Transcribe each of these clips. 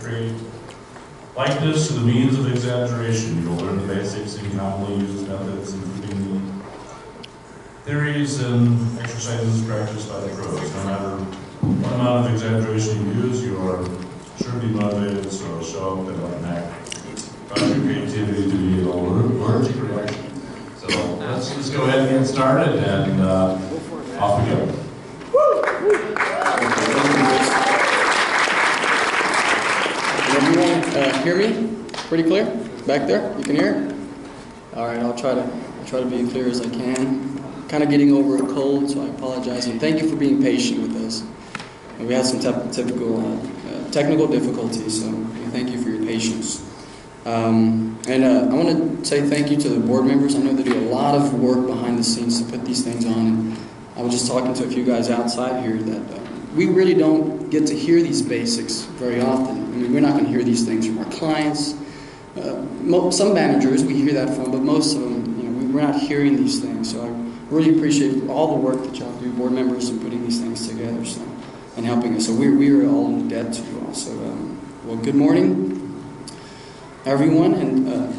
trade likeness to the means of exaggeration. You'll learn the basics and commonly used methods, including the theories and exercises practiced by the pros. No matter what amount of exaggeration you use, you are sure to be motivated, so show up and let Mac found your creativity to be an allergic reaction. So let's just go ahead and get started, and uh, off we go. Uh, hear me? Pretty clear? Back there? You can hear? All right, I'll try to I'll try to be clear as I can. Kind of getting over a cold, so I apologize. And thank you for being patient with us. And we had some typical uh, uh, technical difficulties, so thank you for your patience. Um, and uh, I want to say thank you to the board members. I know they do a lot of work behind the scenes to put these things on. I was just talking to a few guys outside here that uh, we really don't get to hear these basics very often. I mean, we're not going to hear these things from our clients. Uh, mo- some managers we hear that from, but most of them, you know, we, we're not hearing these things. So I really appreciate all the work that y'all do, board members, in putting these things together so, and helping us. So we, we are all in debt to you all. So, um, well, good morning, everyone, and uh, uh,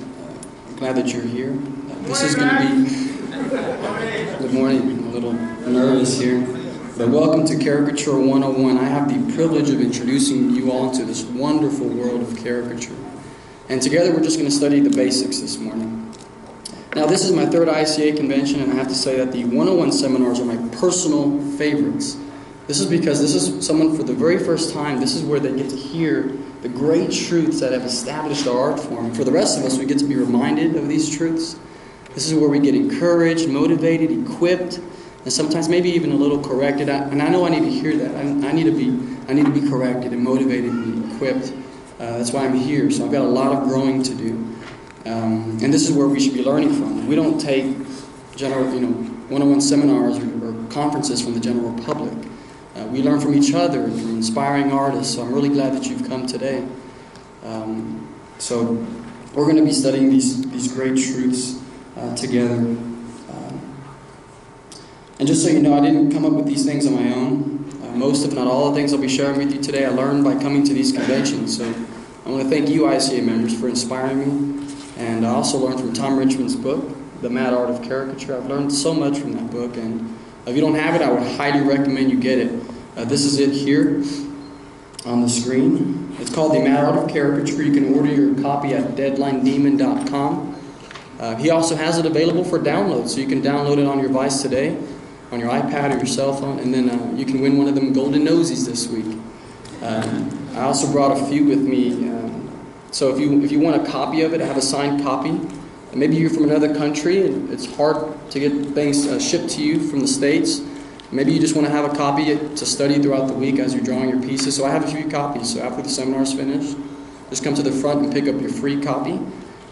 I'm glad that you're here. Uh, this is going to be. Good morning. I'm a little nervous here. But welcome to Caricature 101. I have the privilege of introducing you all into this wonderful world of caricature. And together we're just going to study the basics this morning. Now, this is my third ICA convention, and I have to say that the 101 seminars are my personal favorites. This is because this is someone for the very first time, this is where they get to hear the great truths that have established our art form. For the rest of us, we get to be reminded of these truths. This is where we get encouraged, motivated, equipped, and sometimes maybe even a little corrected. I, and I know I need to hear that. I, I, need to be I need to be corrected and motivated and equipped. Uh, that's why I'm here. So I've got a lot of growing to do. Um, and this is where we should be learning from. We don't take general, you know, one-on-one seminars or, or conferences from the general public. Uh, we learn from each other and from inspiring artists. So I'm really glad that you've come today. Um, so we're going to be studying these these great truths uh, together. And just so you know, I didn't come up with these things on my own. Uh, most, if not all, the things I'll be sharing with you today, I learned by coming to these conventions. So I want to thank you, ICA members, for inspiring me. And I also learned from Tom Richmond's book, The Mad Art of Caricature. I've learned so much from that book, and if you don't have it, I would highly recommend you get it. Uh, this is it here on the screen. It's called The Mad Art of Caricature. You can order your copy at deadlinedemon.com. Uh, he also has it available for download, so you can download it on your device today, on your iPad or your cell phone, and then uh, you can win one of them golden nosies this week. Uh, I also brought a few with me. so if you if you want a copy of it, I have a signed copy. Maybe you're from another country and it's hard to get things uh, shipped to you from the states. Maybe you just want to have a copy to study throughout the week as you're drawing your pieces. So I have a few copies. So after the seminar is finished, just come to the front and pick up your free copy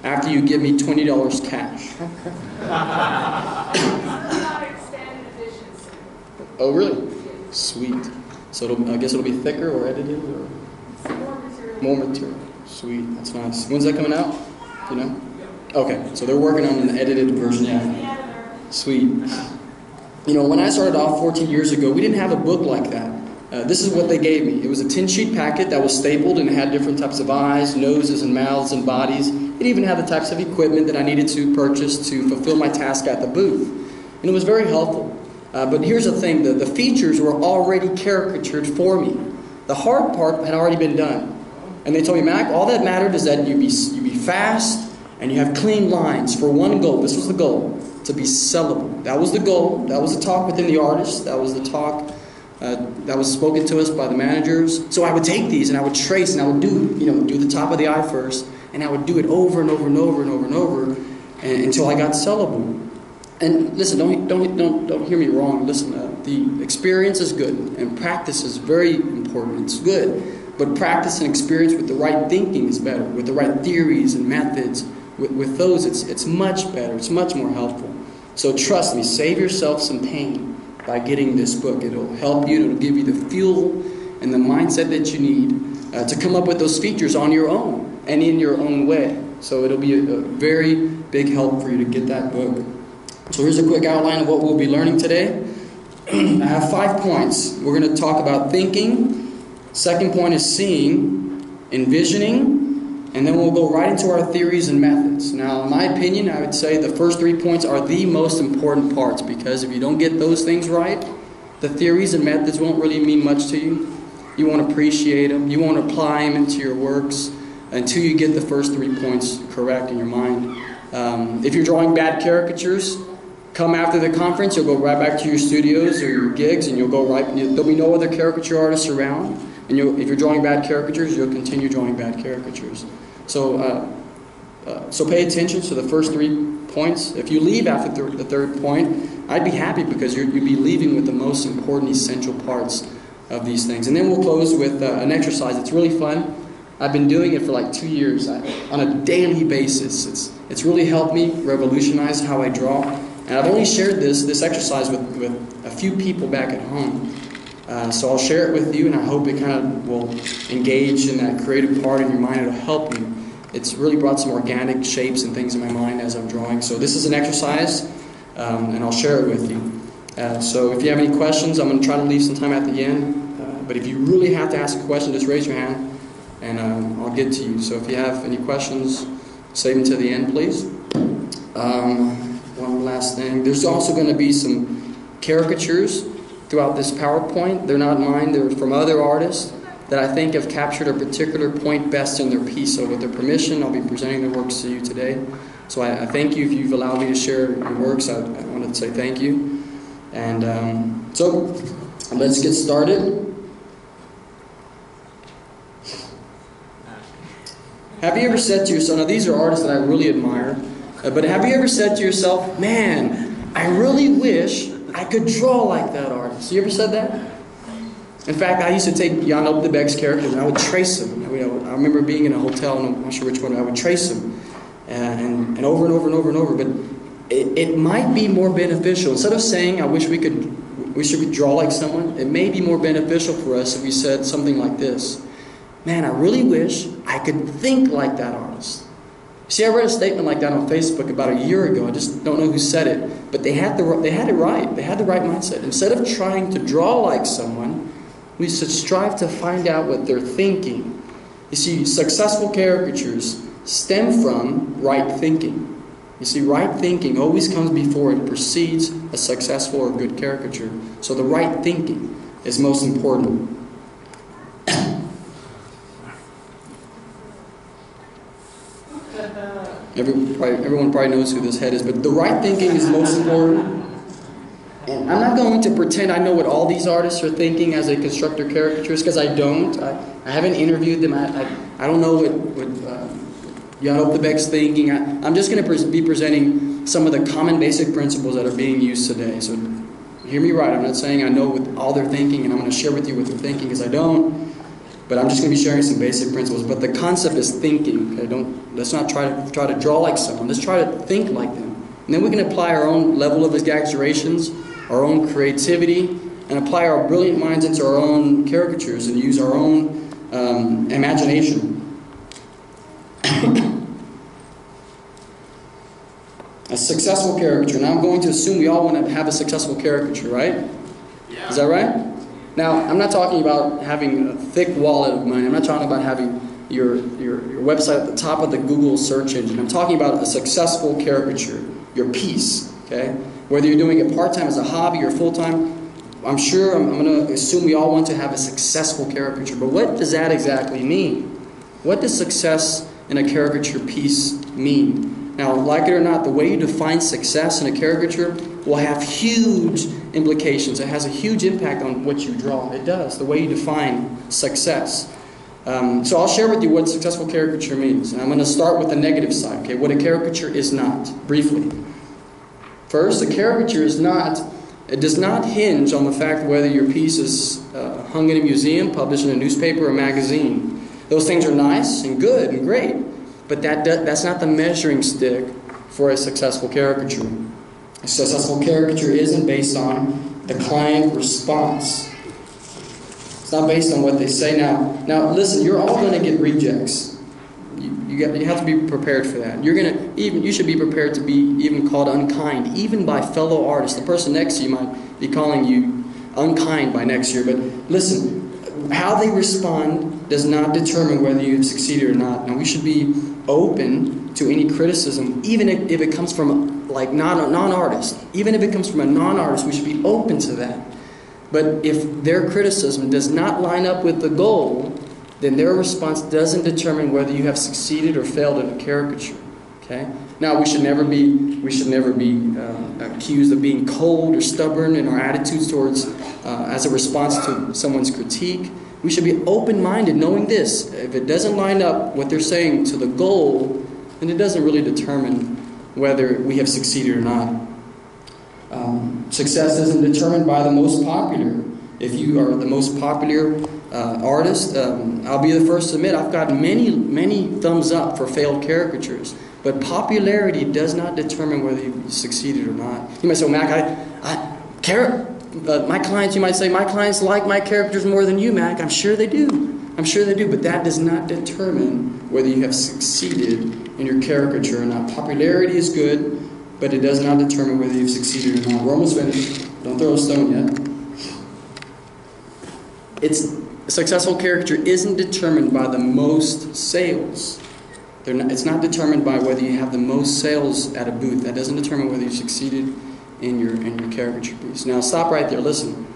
after you give me $20 cash. oh, really? Sweet. So I guess it'll be thicker or edited or more material. More material. Sweet. That's nice. When's that coming out? You know? Okay. So they're working on an edited version. Yeah. Sweet. You know, when I started off 14 years ago, we didn't have a book like that. Uh, this is what they gave me. It was a 10 sheet packet that was stapled and had different types of eyes, noses, and mouths and bodies. It even had the types of equipment that I needed to purchase to fulfill my task at the booth. And it was very helpful. Uh, but here's the thing the, the features were already caricatured for me. The hard part had already been done. And they told me, Mac, all that mattered is that you be, you be fast and you have clean lines for one goal. This was the goal to be sellable. That was the goal. That was the talk within the artist. That was the talk uh, that was spoken to us by the managers. So I would take these and I would trace and I would do, you know, do the top of the eye first, and I would do it over and over and over and over and over and, until I got sellable. And listen, don't don't don't don't hear me wrong. Listen, uh, the experience is good and practice is very important. It's good, but practice and experience with the right thinking is better. With the right theories and methods, with, with those, it's it's much better. It's much more helpful. So trust me, save yourself some pain by getting this book. It'll help you, it'll give you the fuel and the mindset that you need uh, to come up with those features on your own and in your own way. So it'll be a, a very big help for you to get that book. So here's a quick outline of what we'll be learning today. I have five points. We're going to talk about thinking. Second point is seeing, envisioning, and then we'll go right into our theories and methods. Now, in my opinion, I would say the first three points are the most important parts because if you don't get those things right, the theories and methods won't really mean much to you. You won't appreciate them, you won't apply them into your works until you get the first three points correct in your mind. Um, if you're drawing bad caricatures, come after the conference, you'll go right back to your studios or your gigs, and you'll go right. There'll be no other caricature artists around, and if you're drawing bad caricatures, you'll continue drawing bad caricatures. So, uh, uh, so pay attention to the first three points. If you leave after th- the third point, I'd be happy because you'd be leaving with the most important, essential parts of these things. And then we'll close with uh, an exercise. It's really fun. I've been doing it for like two years I, on a daily basis. It's, it's really helped me revolutionize how I draw. And I've only shared this, this exercise with, with a few people back at home. Uh, so I'll share it with you, and I hope it kind of will engage in that creative part in your mind. It'll help you. It's really brought some organic shapes and things in my mind as I'm drawing. So this is an exercise, um, and I'll share it with you. Uh, so if you have any questions, I'm going to try to leave some time at the end. Uh, but if you really have to ask a question, just raise your hand, and um, I'll get to you. So if you have any questions, save them to the end, please. Um, one last thing. There's also going to be some caricatures throughout this PowerPoint. They're not mine, they're from other artists that I think have captured a particular point best in their piece. So, with their permission, I'll be presenting their works to you today. So, I, I thank you if you've allowed me to share your works. I, I wanted to say thank you. And um, so, let's get started. Have you ever said to yourself, now these are artists that I really admire, Uh, but have you ever said to yourself, man, I really wish I could draw like that artist? You ever said that? In fact, I used to take Jan Op De Beeck's characters and I would trace them. I, I remember being in a hotel, and I'm not sure which one, I would trace them. And, uh, and, and over and over and over and over. But it, it might be more beneficial. Instead of saying, I wish we could, we could draw like someone, it may be more beneficial for us if we said something like this Man, I really wish I could think like that artist. See, I read a statement like that on Facebook about a year ago. I just don't know who said it, but they had the they had it right. They had the right mindset. Instead of trying to draw like someone, we should strive to find out what they're thinking. You see, successful caricatures stem from right thinking. You see, right thinking always comes before it precedes a successful or good caricature. So the right thinking is most important. Every, probably, everyone probably knows who this head is, but the right thinking is most important. And I'm not going to pretend I know what all these artists are thinking as they construct their caricatures, because I don't. I, I haven't interviewed them. I, I, I don't know what, what um, Op De Beeck's thinking. I, I'm just going to pre- be presenting some of the common basic principles that are being used today. So hear me right. I'm not saying I know what all they're thinking, and I'm going to share with you what they're thinking, because I don't. But I'm just going to be sharing some basic principles. But the concept is thinking. Okay, don't let's not try to try to draw like someone. Let's try to think like them, and then we can apply our own level of exaggerations, our own creativity, and apply our brilliant minds into our own caricatures and use our own um, imagination. a successful caricature. Now I'm going to assume we all want to have a successful caricature, right? Yeah. Is that right? Now, I'm not talking about having a thick wallet of money. I'm not talking about having your, your, your website at the top of the Google search engine. I'm talking about a successful caricature, your piece, okay? Whether you're doing it part time as a hobby or full time, I'm sure I'm, I'm going to assume we all want to have a successful caricature. But what does that exactly mean? What does success in a caricature piece mean? Now, like it or not, the way you define success in a caricature will have huge implications. It has a huge impact on what you draw. It does, the way you define success. Um, so I'll share with you what successful caricature means. And I'm going to start with the negative side, okay? What a caricature is not, briefly. First, a caricature is not, it does not hinge on the fact whether your piece is uh, hung in a museum, published in a newspaper, or magazine. Those things are nice and good and great, but that, that's not the measuring stick for a successful caricature. Successful caricature isn't based on the client response. It's not based on what they say. Now, now listen, you're all going to get rejects. You, you, get, you have to be prepared for that. You're to even you should be prepared to be even called unkind, even by fellow artists. The person next to you might be calling you unkind by next year. But listen, how they respond does not determine whether you've succeeded or not. Now, we should be open to any criticism, even if, if it comes from like non non artist. Even if it comes from a non artist, we should be open to that. But if their criticism does not line up with the goal, then their response doesn't determine whether you have succeeded or failed in a caricature. Okay. Now we should never be we should never be uh, accused of being cold or stubborn in our attitudes towards uh, as a response to someone's critique. We should be open-minded, knowing this: if it doesn't line up what they're saying to the goal, then it doesn't really determine whether we have succeeded or not. Um, success isn't determined by the most popular. If you are the most popular uh, artist, um, I'll be the first to admit I've gotten many, many thumbs up for failed caricatures. But popularity does not determine whether you succeeded or not. You might say, well, Mac, I, I, car- uh, my clients, you might say, my clients like my characters more than you, Mac. I'm sure they do. I'm sure they do. But that does not determine whether you have succeeded in your caricature or not. Popularity is good, but it does not determine whether you've succeeded or not. We're almost finished. Don't throw a stone yet. It's a successful caricature isn't determined by the most sales. Not, it's not determined by whether you have the most sales at a booth. That doesn't determine whether you succeeded in your in your caricature piece. Now stop right there. Listen.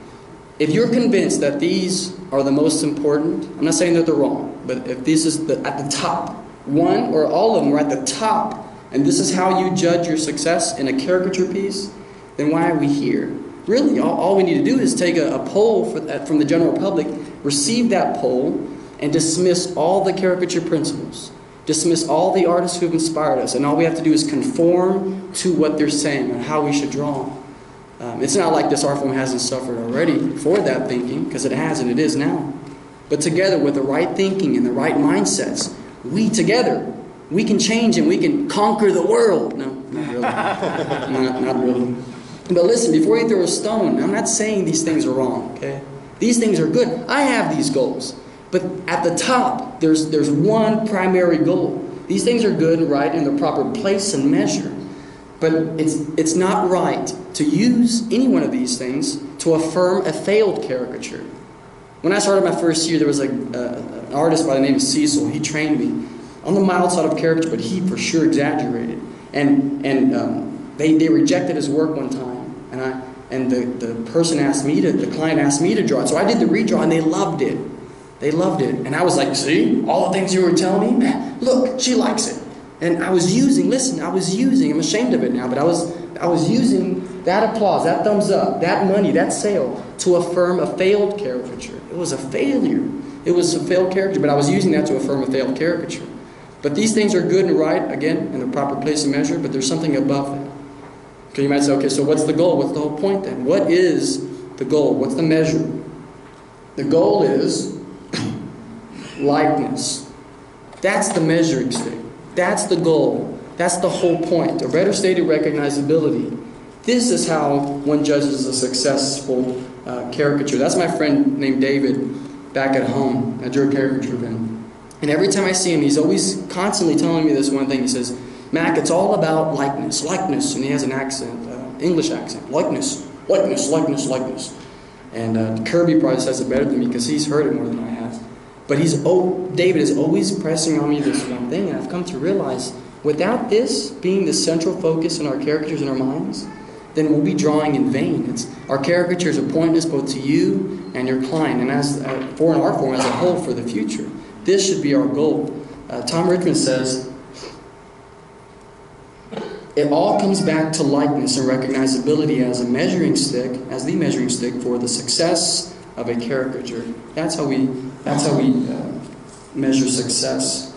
If you're convinced that these are the most important, I'm not saying that they're wrong, but if this is the, at the top, one or all of them are at the top, and this is how you judge your success in a caricature piece, then why are we here? Really, all, all we need to do is take a, a poll that, uh, from the general public, receive that poll, and dismiss all the caricature principles dismiss all the artists who have inspired us, and all we have to do is conform to what they're saying and how we should draw. It's not like this art form hasn't suffered already for that thinking, because it has and it is now. But together with the right thinking and the right mindsets, we together, we can change and we can conquer the world. No, not really. not, not really. But listen, before you throw a stone, I'm not saying these things are wrong, okay? These things are good. I have these goals. But at the top, there's, there's one primary goal. These things are good and right in the proper place and measure. But it's, it's not right to use any one of these things to affirm a failed caricature. When I started my first year, there was a, uh, an artist by the name of Cecil. He trained me on the mild side of caricature, but he for sure exaggerated. And, and um, they, they rejected his work one time. And, I, and the, the person asked me to, the client asked me to draw it. So I did the redraw, and they loved it. They loved it. And I was like, see, all the things you were telling me, look, she likes it. And I was using, listen, I was using, I'm ashamed of it now, but I was I was using that applause, that thumbs up, that money, that sale to affirm a failed caricature. It was a failure. It was a failed caricature, but I was using that to affirm a failed caricature. But these things are good and right, again, in the proper place and measure, but there's something above that. Okay, you might say, okay, so what's the goal? What's the whole point then? What is the goal? What's the measure? The goal is likeness. That's the measuring stick. That's the goal. That's the whole point. A better stated, recognizability. This is how one judges a successful uh, caricature. That's my friend named David back at home. I drew a caricature of him. And every time I see him, he's always constantly telling me this one thing. He says, Mac, it's all about likeness, likeness. And he has an accent, uh, English accent. Likeness, likeness, likeness, likeness. And uh, Kirby probably says it better than me because he's heard it more than I have. But he's oh, David is always pressing on me this one thing, and I've come to realize without this being the central focus in our caricatures in our minds, then we'll be drawing in vain. It's, our caricatures are pointless both to you and your client, and as uh, for an art form as a whole for the future. This should be our goal. Uh, Tom Richmond says, it all comes back to likeness and recognizability as a measuring stick, as the measuring stick for the success of a caricature. That's how we, that's how we uh, measure success.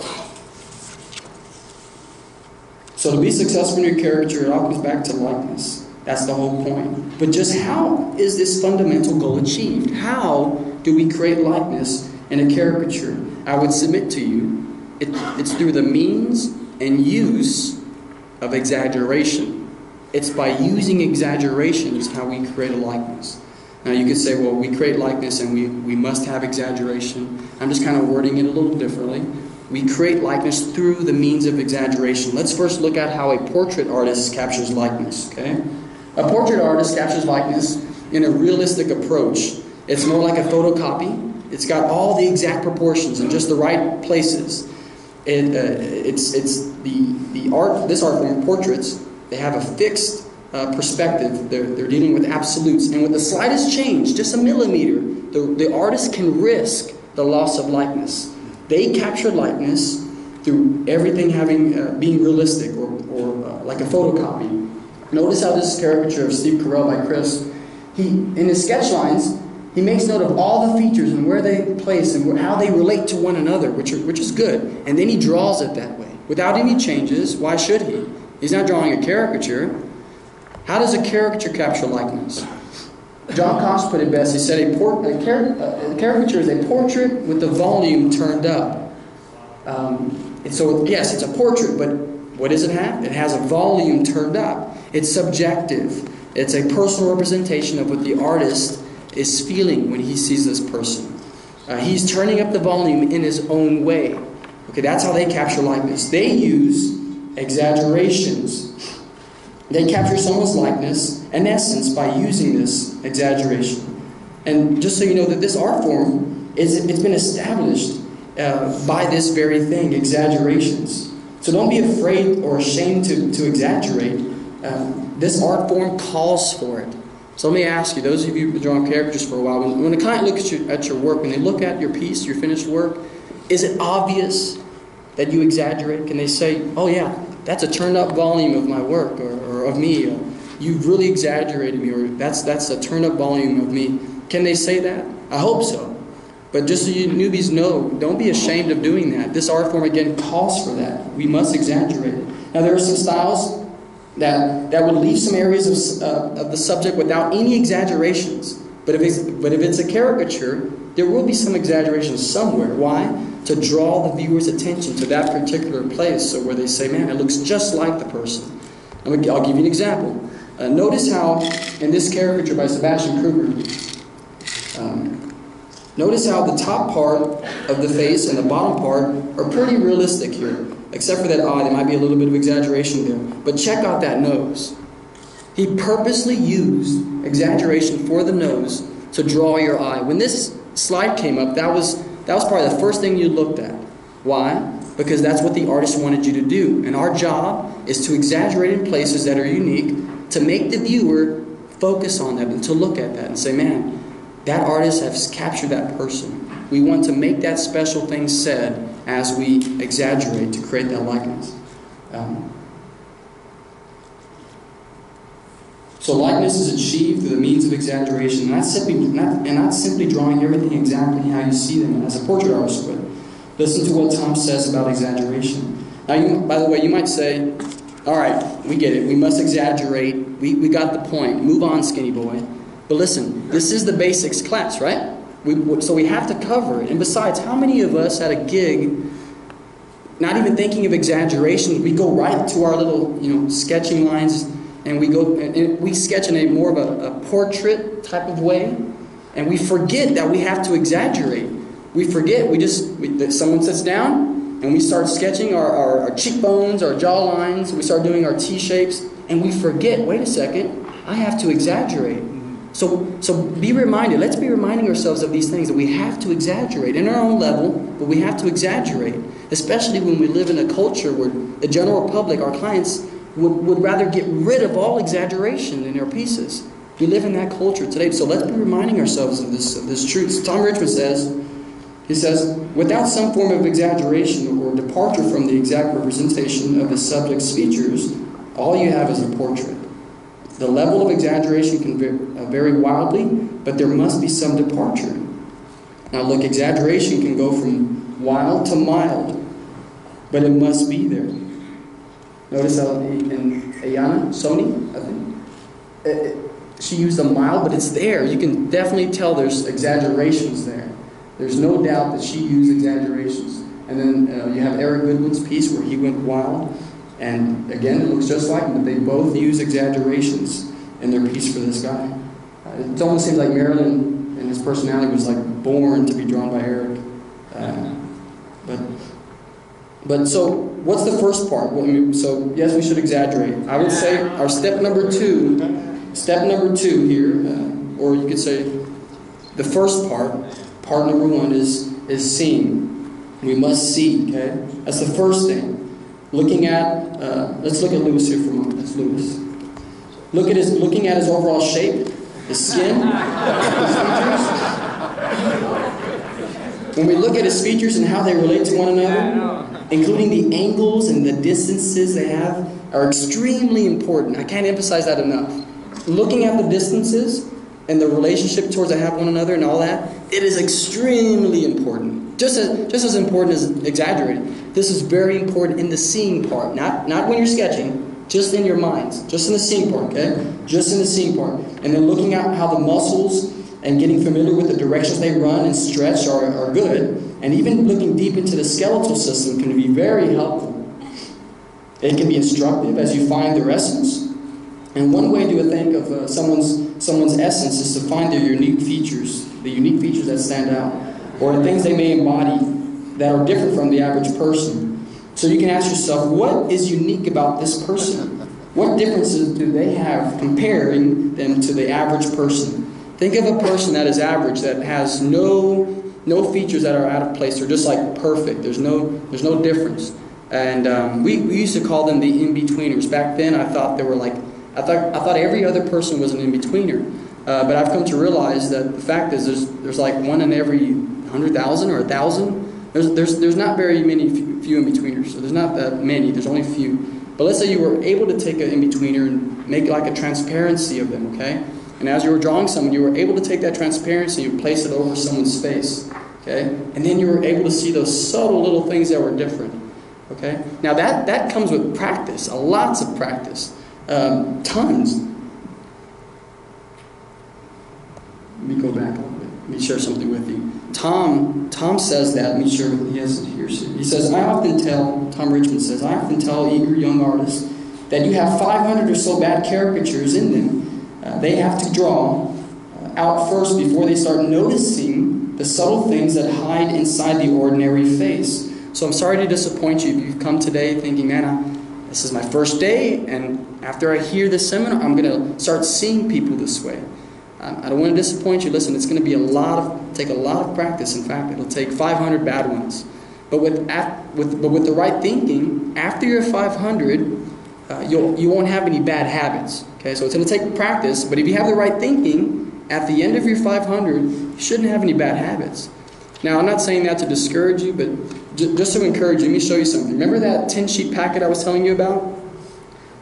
So to be successful in your caricature, it all comes back to likeness. That's the whole point. But just how is this fundamental goal achieved? How do we create likeness in a caricature? I would submit to you, it, it's through the means and use of exaggeration. It's by using exaggerations how we create a likeness. Now you could say, well, we create likeness and we, we must have exaggeration. I'm just kind of wording it a little differently. We create likeness through the means of exaggeration. Let's first look at how a portrait artist captures likeness, okay? A portrait artist captures likeness in a realistic approach. It's more like a photocopy, It's got all the exact proportions in just the right places. It, uh, it's it's the the art. This art form, portraits. They have a fixed uh, perspective. They're, they're dealing with absolutes, and with the slightest change, just a millimeter, the, the artist can risk the loss of likeness. They capture likeness through everything having uh, being realistic or, or uh, like a photocopy. Notice how this caricature of Steve Carell by Chris, he in his sketch lines, he makes note of all the features and where they place and how they relate to one another, which, are, which is good. And then he draws it that way. Without any changes, why should he? He's not drawing a caricature. How does a caricature capture likeness? John Kascht put it best. He said a, por- a, car- a caricature is a portrait with the volume turned up. Um, and so, yes, it's a portrait, but what does it have? It has a volume turned up. It's subjective. It's a personal representation of what the artist is feeling when he sees this person. Uh, he's turning up the volume in his own way. Okay, that's how they capture likeness. They use exaggerations. They capture someone's likeness, and essence, by using this exaggeration. And just so you know that this art form is it's been established uh, by this very thing, exaggerations. So don't be afraid or ashamed to, to exaggerate. Um, this art form calls for it. So let me ask you, those of you who've been drawing characters for a while, when, when a client looks at your, at your work, when they look at your piece, your finished work, is it obvious that you exaggerate? Can they say, oh yeah, that's a turned up volume of my work or, or of me? Or, You've really exaggerated me, or that's, that's a turned up volume of me. Can they say that? I hope so. But just so you newbies know, don't be ashamed of doing that. This art form, again, calls for that. We must exaggerate it. Now, there are some styles that, that would leave some areas of, uh, of the subject without any exaggerations. But if, it's, but if it's a caricature, there will be some exaggeration somewhere. Why? To draw the viewer's attention to that particular place, so where they say, man, it looks just like the person. I'll give you an example. Uh, notice how, in this caricature by Sebastian Kruger, um, notice how the top part of the face and the bottom part are pretty realistic here. Except for that eye, there might be a little bit of exaggeration there. But check out that nose. He purposely used exaggeration for the nose to draw your eye. When this slide came up, that was, that was probably the first thing you looked at. Why? Because that's what the artist wanted you to do. And our job is to exaggerate in places that are unique to make the viewer focus on that and to look at that and say, man, that artist has captured that person. We want to make that special thing said as we exaggerate to create that likeness. Um, so likeness is achieved through the means of exaggeration, not simply, not, and not simply drawing everything exactly how you see them as a portrait artist would. Listen to what Tom says about exaggeration. Now, you, by the way, you might say, all right, we get it. We must exaggerate. We, we got the point. Move on, skinny boy. But listen, this is the basics class, right? We, so we have to cover it. And besides, how many of us at a gig, not even thinking of exaggeration, we go right to our little, you know, sketching lines, and we go and we sketch in a more of a, a portrait type of way, and we forget that we have to exaggerate. We forget. We just we, someone sits down, and we start sketching our, our, our cheekbones, our jaw lines. We start doing our T shapes, and we forget. Wait a second. I have to exaggerate. So, so be reminded, let's be reminding ourselves of these things that we have to exaggerate in our own level, but we have to exaggerate, especially when we live in a culture where the general public, our clients, would, would rather get rid of all exaggeration in their pieces. We live in that culture today, so let's be reminding ourselves of this, of this truth. Tom Richmond says, he says, without some form of exaggeration or departure from the exact representation of the subject's features, all you have is a portrait. The level of exaggeration can uh, vary wildly, but there must be some departure. Now, look, exaggeration can go from wild to mild, but it must be there. Notice how in Ayana, Sony, I think, it, it, she used a mild, but it's there. You can definitely tell there's exaggerations there. There's no doubt that she used exaggerations. And then uh, you have Eric Goodwin's piece where he went wild. And again, it looks just like him, but they both use exaggerations in their piece for this guy. Uh, it almost seems like Marilyn and his personality was like born to be drawn by Eric. Uh, but, but so, what's the first part? So, yes, we should exaggerate. I would say our step number two, step number two here, uh, or you could say the first part, part number one is is seeing. We must see. Okay, that's the first thing. Looking at, uh, let's look at Lewis here for a moment. That's Lewis. Look at his, looking at his overall shape, his skin, his features. When we look at his features and how they relate to one another, including the angles and the distances they have, are extremely important. I can't emphasize that enough. Looking at the distances and the relationship towards I have one another and all that, it is extremely important. Just as, just as important as exaggerated. This is very important in the seeing part, not, not when you're sketching, just in your minds, just in the seeing part, okay? Just in the seeing part. And then looking at how the muscles and getting familiar with the directions they run and stretch are, are good. And even looking deep into the skeletal system can be very helpful. It can be instructive as you find their essence. And one way to think of uh, someone's, someone's essence is to find their unique features, the unique features that stand out, or the things they may embody that are different from the average person. So you can ask yourself, what is unique about this person? What differences do they have comparing them to the average person? Think of a person that is average, that has no, no features that are out of place. They're just like perfect. There's no, there's no difference. And um, we, we used to call them the in-betweeners. Back then, I thought they were like, I thought, I thought every other person was an in-betweener. Uh, but I've come to realize that the fact is there's, there's like one in every 100,000 or 1,000. There's, there's, there's not very many few, in-betweeners. So there's not that many. There's only a few. But let's say you were able to take an in-betweener and make like a transparency of them, okay? And as you were drawing someone, you were able to take that transparency and place it over someone's face, okay? And then you were able to see those subtle little things that were different, okay? Now that, that comes with practice, a lots of practice, um, tons. Let me go back a little bit. Let me share something with you. Tom, Tom says that. Let me share. with you. He has. He says, I often tell. Tom Richmond says, I often tell eager young artists that you have 500 or so bad caricatures in them. Uh, they have to draw uh, out first before they start noticing the subtle things that hide inside the ordinary face. So I'm sorry to disappoint you if you've come today thinking, man, I, this is my first day, and after I hear this seminar, I'm going to start seeing people this way. I don't want to disappoint you. Listen, it's going to be a lot of take a lot of practice. In fact, it'll take 500 bad ones. But with, with but with the right thinking, after you're 500, uh, you'll you won't have any bad habits. Okay, so it's going to take practice. But if you have the right thinking, at the end of your 500, you shouldn't have any bad habits. Now, I'm not saying that to discourage you, but just to encourage you, let me show you something. Remember that 10 sheet packet I was telling you about?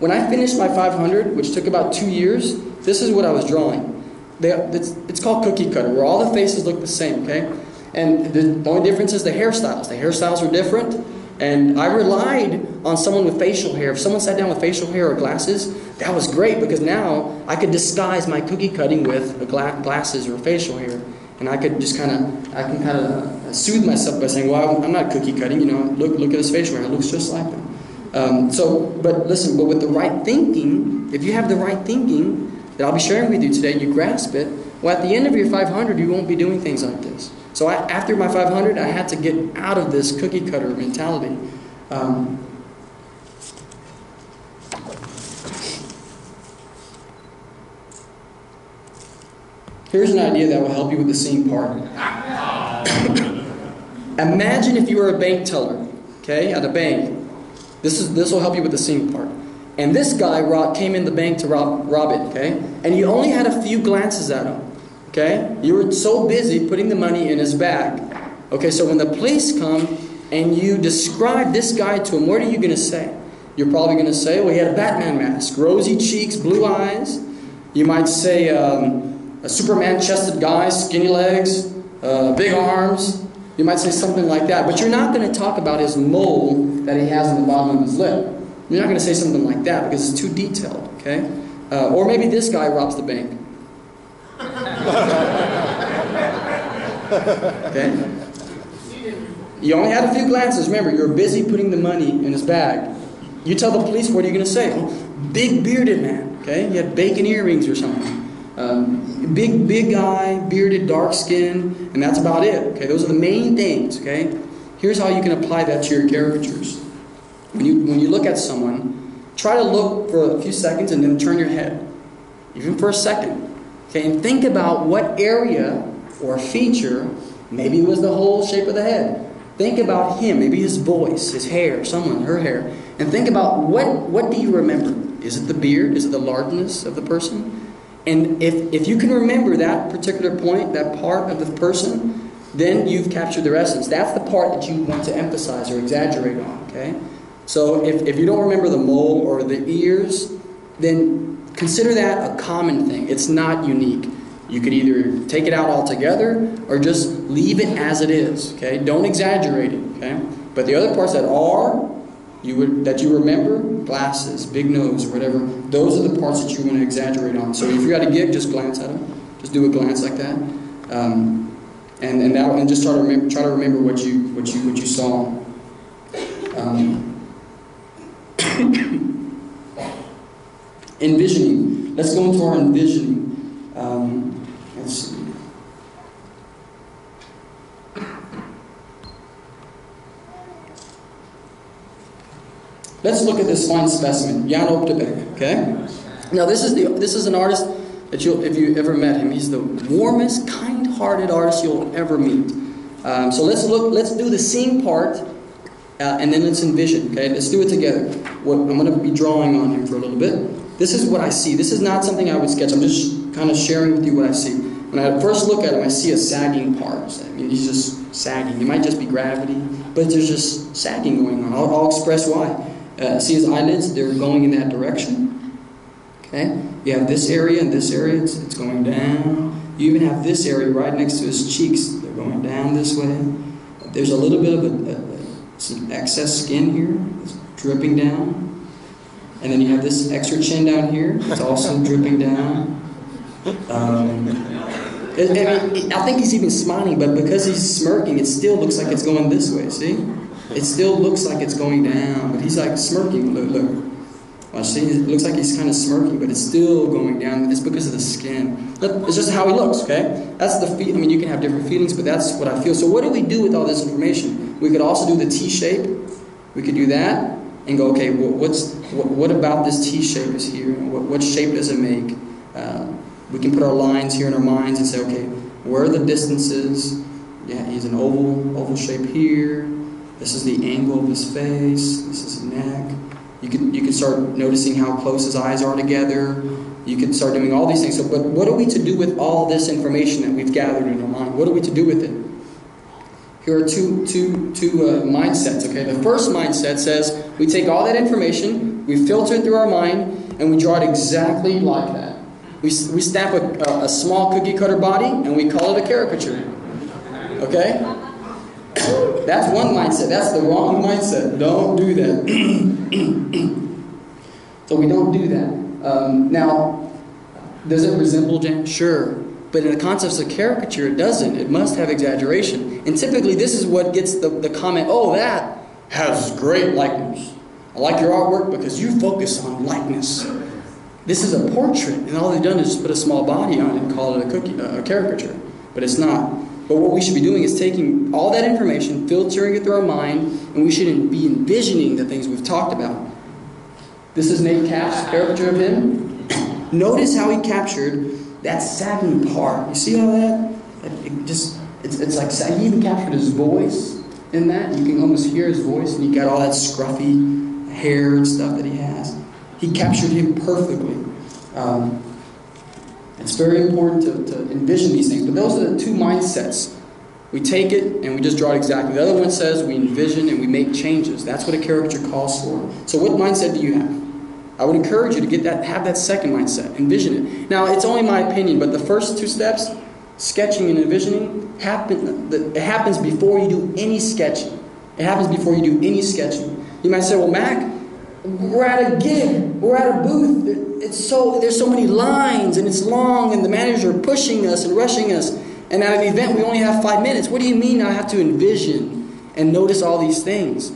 When I finished my 500, which took about two years, this is what I was drawing. They, it's, it's called cookie cutter, where all the faces look the same, okay? And the, the only difference is the hairstyles. The hairstyles are different. And I relied on someone with facial hair. If someone sat down with facial hair or glasses, that was great because now I could disguise my cookie cutting with gla- glasses or facial hair. And I could just kind of, I can kind of soothe myself by saying, well, I'm not cookie cutting, you know, look, look at his facial hair, it looks just like them. Um, so, but listen, but with the right thinking, if you have the right thinking, that I'll be sharing with you today you grasp it, well, at the end of your 500, you won't be doing things like this. So I, after my 500, I had to get out of this cookie cutter mentality. Um, here's an idea that will help you with the scene part. Imagine if you were a bank teller, okay, at a bank. This is this will help you with the scene part. And this guy rob, came in the bank to rob, rob it, okay? And you only had a few glances at him, okay? You were so busy putting the money in his bag. Okay, so when the police come and you describe this guy to him, what are you going to say? You're probably going to say, well, he had a Batman mask, rosy cheeks, blue eyes. You might say um, a Superman chested guy, skinny legs, uh, big arms. You might say something like that. But you're not going to talk about his mole that he has on the bottom of his lip. You're not going to say something like that because it's too detailed, okay? Uh, or maybe this guy robs the bank. okay? You only had a few glances. Remember, you were busy putting the money in his bag. You tell the police, what are you going to say? Oh, big bearded man, okay? He had bacon earrings or something. Um, big, big guy, bearded, dark skin, and that's about it, okay? Those are the main things, okay? Here's how you can apply that to your caricatures. When you, when you look at someone, try to look for a few seconds and then turn your head, even for a second. Okay, and think about what area or feature Maybe it was the whole shape of the head. Think about him, maybe his voice, his hair, someone, her hair, and think about what, what do you remember? Is it the beard? Is it the largeness of the person? And if, if you can remember that particular point, that part of the person, then you've captured their essence. That's the part that you want to emphasize or exaggerate on, okay? So if, if you don't remember the mole or the ears, then consider that a common thing. It's not unique. You could either take it out altogether or just leave it as it is. Okay, don't exaggerate it. Okay, but the other parts that are you would that you remember glasses, big nose, whatever. Those are the parts that you want to exaggerate on. So if you got a gig, just glance at them. Just do a glance like that, um, and and that and just try to remember try to remember what you what you what you saw. Um, envisioning. Let's go into our envisioning. Um, let's see. Let's look at this fine specimen, Jan Op De Beeck. Okay. Now this is the this is an artist that you'll if you ever met him. He's the warmest, kind-hearted artist you'll ever meet. Um, so let's look. Let's do the scene part, uh, and then let's envision. Okay. Let's do it together. What, I'm going to be drawing on him for a little bit. This is what I see. This is not something I would sketch. I'm just kind of sharing with you what I see. When I first look at him, I see a sagging part. I mean, he's just sagging. It might just be gravity, but there's just sagging going on. I'll, I'll express why. Uh, see his eyelids? They're going in that direction. Okay? You have this area and this area, it's, it's going down. You even have this area right next to his cheeks. They're going down this way. There's a little bit of a, a, some excess skin here. It's dripping down. And then you have this extra chin down here. It's also dripping down. Um, I, mean, I think he's even smiling, but because he's smirking, it still looks like it's going this way. See? It still looks like it's going down, but he's like smirking. Look, look. Well, see, it looks like he's kind of smirking, but it's still going down. It's because of the skin. It's just how he looks, okay? That's the feel. I mean, you can have different feelings, but that's what I feel. So, what do we do with all this information? We could also do the T shape. We could do that and go, okay, well, what's what, what, about this T shape is here? What, what shape does it make? Uh, we can put our lines here in our minds and say, okay, where are the distances? Yeah, he's an oval, oval shape here. This is the angle of his face. This is his neck. You can you can start noticing how close his eyes are together. You can start doing all these things. So, but what are we to do with all this information that we've gathered in our mind? What are we to do with it? Here are two, two, two uh, mindsets, okay? The first mindset says we take all that information, we filter it through our mind, and we draw it exactly like that. We, we stamp a, a, a small cookie cutter body, and we call it a caricature. Okay? That's one mindset. That's the wrong mindset. Don't do that. so we don't do that. Um, now, does it resemble Jan? Sure. But in the context of caricature, it doesn't. It must have exaggeration. And typically, this is what gets the, the comment oh, that has great likeness. I like your artwork because you focus on likeness. This is a portrait, and all they've done is just put a small body on it and call it a, cookie, a caricature. But it's not. But what we should be doing is taking all that information, filtering it through our mind, and we should be envisioning the things we've talked about. This is Nate Capp's caricature of him. Notice how he captured that sagging part. You see all that? It just it's, it's like he even captured his voice in that. You can almost hear his voice, and he got all that scruffy hair and stuff that he has. He captured him perfectly. Um, it's very important to, to envision these things. But those are the two mindsets. We take it and we just draw it exactly. The other one says we envision and we make changes. That's what a caricature calls for. So what mindset do you have? I would encourage you to get that, have that second mindset, envision it. Now, it's only my opinion, but the first two steps, sketching and envisioning, happen, it happens before you do any sketching. It happens before you do any sketching. You might say, well, Mac, we're at a gig, we're at a booth. It's so there's so many lines and it's long, and the manager pushing us and rushing us. And at an event, we only have five minutes. What do you mean I have to envision and notice all these things?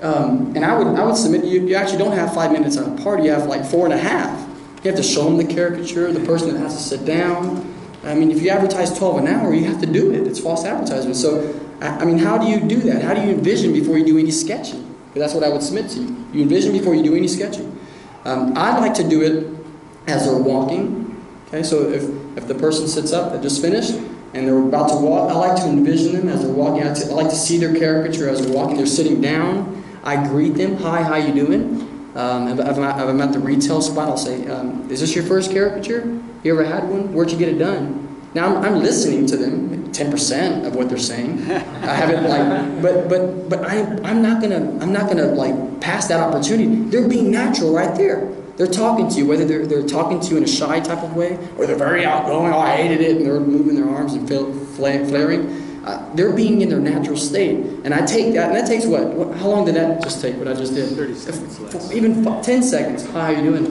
Um, and I would I would submit you you actually don't have five minutes at a party. You have like four and a half. You have to show them the caricature, the person that has to sit down. I mean, if you advertise 12 an hour, you have to do it. It's false advertisement. So, I mean, how do you do that? How do you envision before you do any sketching? That's what I would submit to you. You envision before you do any sketching. Um, I like to do it as they're walking. Okay, so if, if the person sits up that just finished, and they're about to walk, I like to envision them as they're walking. I, I like to see their caricature as they're walking. They're sitting down. I greet them. Hi, how you doing? Um, if, I'm, if I'm at the retail spot, I'll say, um, "Is this your first caricature? You ever had one? Where'd you get it done?" Now I'm, I'm listening to them, ten percent of what they're saying. I haven't like, but but but I I'm not gonna I'm not gonna like pass that opportunity. They're being natural right there. They're talking to you, whether they're, they're talking to you in a shy type of way or they're very outgoing, oh, I hated it, and they're moving their arms and flaring. Uh, they're being in their natural state. And I take that, and that takes what? what how long did that just take, what I just did? 30 seconds less. Even 10 seconds. Hi, how are you doing?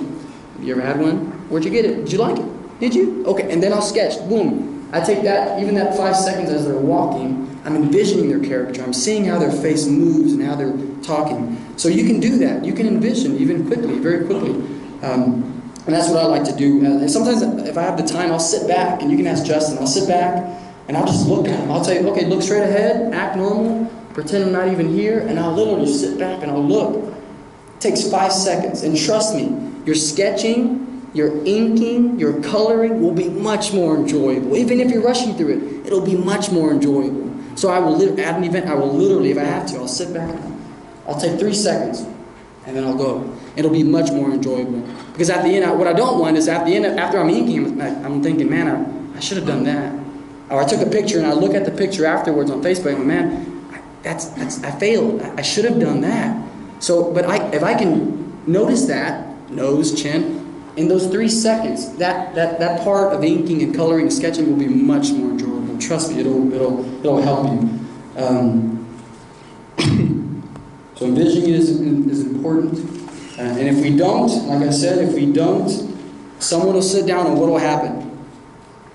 Have You ever had one? Where'd you get it? Did you like it? Did you? Okay, and then I'll sketch. Boom. I take that, even that five seconds as they're walking, I'm envisioning their character. I'm seeing how their face moves and how they're talking. So you can do that. You can envision even quickly, very quickly. Um, and that's what I like to do. Uh, and sometimes, if I have the time, I'll sit back, and you can ask Justin. I'll sit back and I'll just look at him. I'll tell you, okay, look straight ahead, act normal, pretend I'm not even here, and I'll literally sit back and I'll look. It takes five seconds, and trust me, you're sketching, your inking, your coloring will be much more enjoyable. Even if you're rushing through it, it'll be much more enjoyable. So I will, at an event, I will literally, if I have to, I'll sit back, I'll take three seconds, and then I'll go. It'll be much more enjoyable. Because at the end, I, what I don't want is at the end, after I'm inking, I'm thinking, man, I, I should have done that. Or I took a picture and I look at the picture afterwards on Facebook and man, that's, that's I failed. I should have done that. So, but I, if I can notice that, nose, chin, in those three seconds, that, that, that part of inking and coloring and sketching will be much more enjoyable. Trust me, it'll, it'll, it'll help you. Um, so envisioning is, is important. Uh, and if we don't, like I said, if we don't, someone will sit down and what will happen?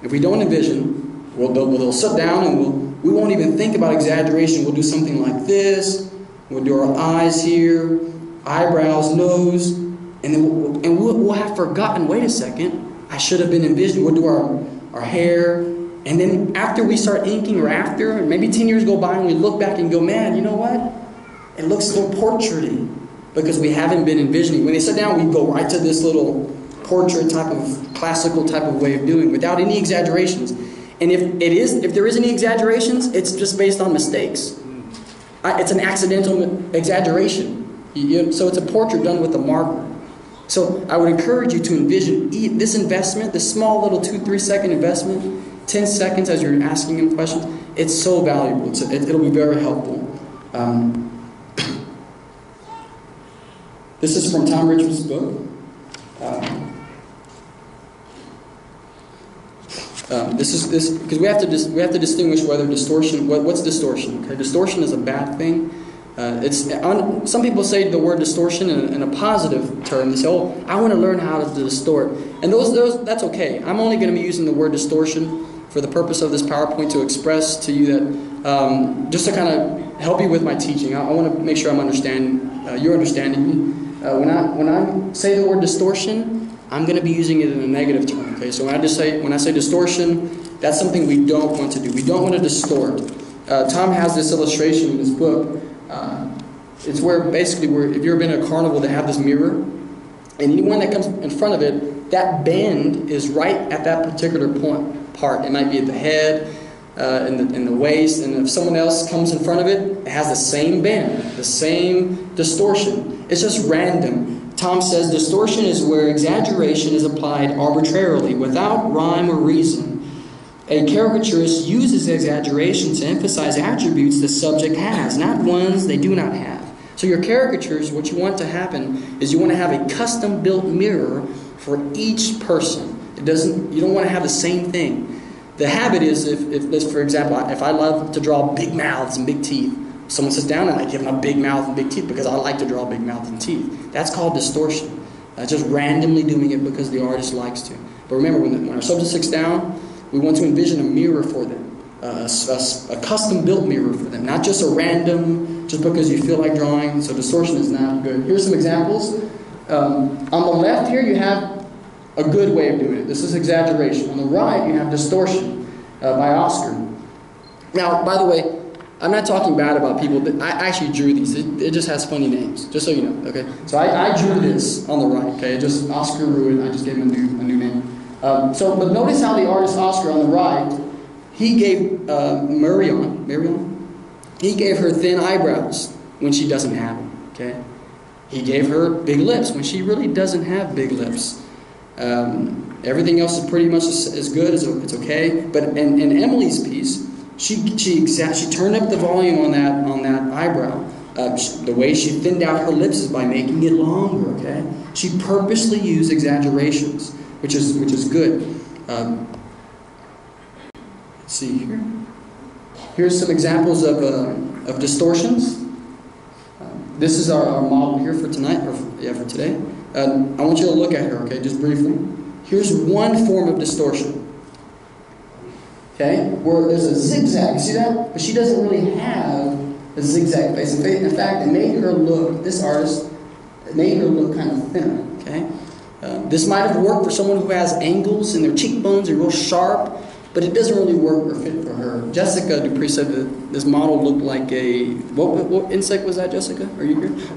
If we don't envision, well, they'll, they'll sit down and we'll, we won't even think about exaggeration. We'll do something like this. We'll do our eyes here, eyebrows, nose, and then we'll, and we'll, we'll have forgotten, wait a second, I should have been envisioning. We'll do our, our hair, and then after we start inking or after, maybe 10 years go by and we look back and go, man, you know what? It looks so portraity because we haven't been envisioning. When they sit down, we go right to this little portrait type of classical type of way of doing without any exaggerations. And if it is, if there is any exaggerations, it's just based on mistakes. It's an accidental exaggeration. So it's a portrait done with a marker. So I would encourage you to envision this investment, this small little two, three second investment, 10 seconds as you're asking him questions. It's so valuable. It's, it'll be very helpful. Um, this is from Tom Richmond's book. Um, um, this is this because we have to dis, we have to distinguish whether distortion what, what's distortion. Okay, distortion is a bad thing. Uh, it's some people say the word distortion in, in, a positive term. They say, "Oh, I want to learn how to distort," and those those that's okay. I'm only going to be using the word distortion for the purpose of this PowerPoint to express to you that um, just to kind of help you with my teaching. I, I want to make sure I'm understanding uh, you're understanding me. Uh, when I when I say the word distortion, I'm going to be using it in a negative term. Okay, so when I just say when I say distortion, that's something we don't want to do. We don't want to distort. Uh, Tom has this illustration in his book. Uh, it's where basically where if you've been at a carnival, they have this mirror, and anyone that comes in front of it, that bend is right at that particular point part. It might be at the head. Uh, in, the, in the waist, and if someone else comes in front of it, it has the same bend, the same distortion. It's just random. Tom says distortion is where exaggeration is applied arbitrarily, without rhyme or reason. A caricaturist uses exaggeration to emphasize attributes the subject has, not ones they do not have. So your caricatures, what you want to happen is you want to have a custom built mirror for each person. It doesn't you don't want to have the same thing. The habit is if, if for example, if I love to draw big mouths and big teeth, someone sits down and I give them a big mouth and big teeth because I like to draw big mouth and teeth. That's called distortion. That's just randomly doing it because the artist likes to. But remember, when, the, when our subject sits down, we want to envision a mirror for them, a, a, a custom built mirror for them, not just a random, just because you feel like drawing. So distortion is not good. Here's some examples. Um, on the left here, you have a good way of doing it. This is exaggeration. On the right, you have distortion uh, by Oscar. Now, by the way, I'm not talking bad about people. I actually drew these. It, it, just has funny names, just so you know. Okay, so I, I drew this on the right. Okay, just Oscar Ruud. I just gave him a new a new name. Um, so, but notice how the artist Oscar on the right he gave uh, Marion, Marion, he gave her thin eyebrows when she doesn't have them. Okay, he gave her big lips when she really doesn't have big lips. Um, everything else is pretty much as, as good as it's okay. But in, in Emily's piece, she she exa- she turned up the volume on that on that eyebrow. Uh, the way she thinned out her lips is by making it longer. Okay, she purposely used exaggerations, which is which is good. Um, let's see here. Here's some examples of uh, of distortions. Um, this is our, our model here for tonight, or for, yeah, for today. Uh, I want you to look at her, okay, just briefly. Here's one form of distortion. Okay, where there's a zigzag. See that? But she doesn't really have a zigzag face. In fact, it made her look. This artist it made her look kind of thinner. Okay, uh, this might have worked for someone who has angles in their cheekbones are real sharp, but it doesn't really work or fit for her. Jessica Dupree said that this model looked like a what, what, insect was that? Jessica, are you here?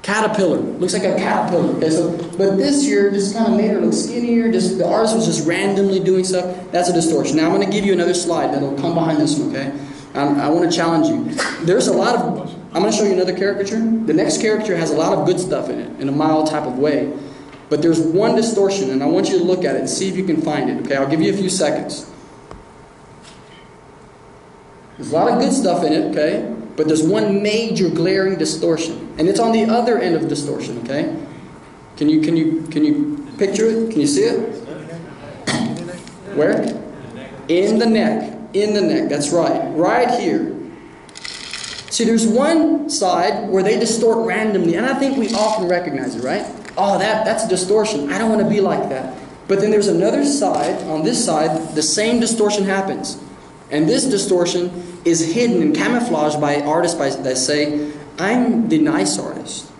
Caterpillar. Looks like a caterpillar. Okay, so but this year just kind of made her look skinnier. Just the artist was just randomly doing stuff. That's a distortion. Now I'm going to give you another slide that'll come behind this one. Okay, um, I want to challenge you. There's a lot of. I'm going to show you another caricature. The next caricature has a lot of good stuff in it, in a mild type of way. But there's one distortion, and I want you to look at it and see if you can find it. Okay, I'll give you a few seconds. There's a lot of good stuff in it, okay? But there's one major glaring distortion, and it's on the other end of distortion, okay? Can you can you can you picture it? Can you see it? Where? In the neck. In the neck. That's right. Right here. See, there's one side where they distort randomly, and I think we often recognize it, right? Oh, that, that's a distortion. I don't want to be like that. But then there's another side, on this side, the same distortion happens. And this distortion is hidden and camouflaged by artists by, that say, I'm the nice artist.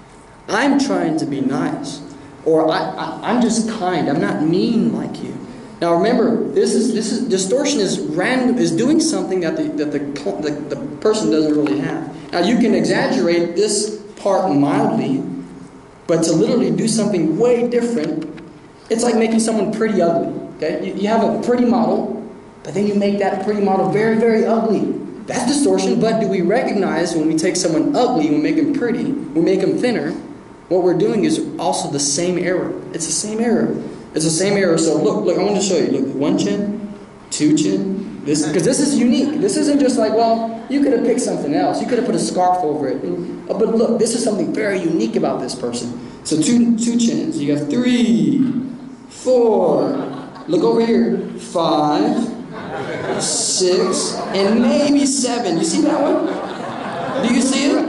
I'm trying to be nice. Or I, I'm just kind. I'm not mean like you. Now remember, this is this is distortion is random is doing something that the that the, the, the person doesn't really have. Now you can exaggerate this part mildly, but to literally do something way different, it's like making someone pretty ugly. Okay, you, you have a pretty model, but then you make that pretty model very very ugly. That's distortion. But do we recognize when we take someone ugly, we make them pretty, we make them thinner? What we're doing is also the same error. It's the same error. It's the same error. So look, look, I want to show you. Look, one chin, two chin. Because this is unique. This isn't just like, well, you could have picked something else. You could have put a scarf over it. Uh, But look, this is something very unique about this person. So two two chins. You have three, four. Look over here. Five, six, and maybe seven. You see that one? Do you see it?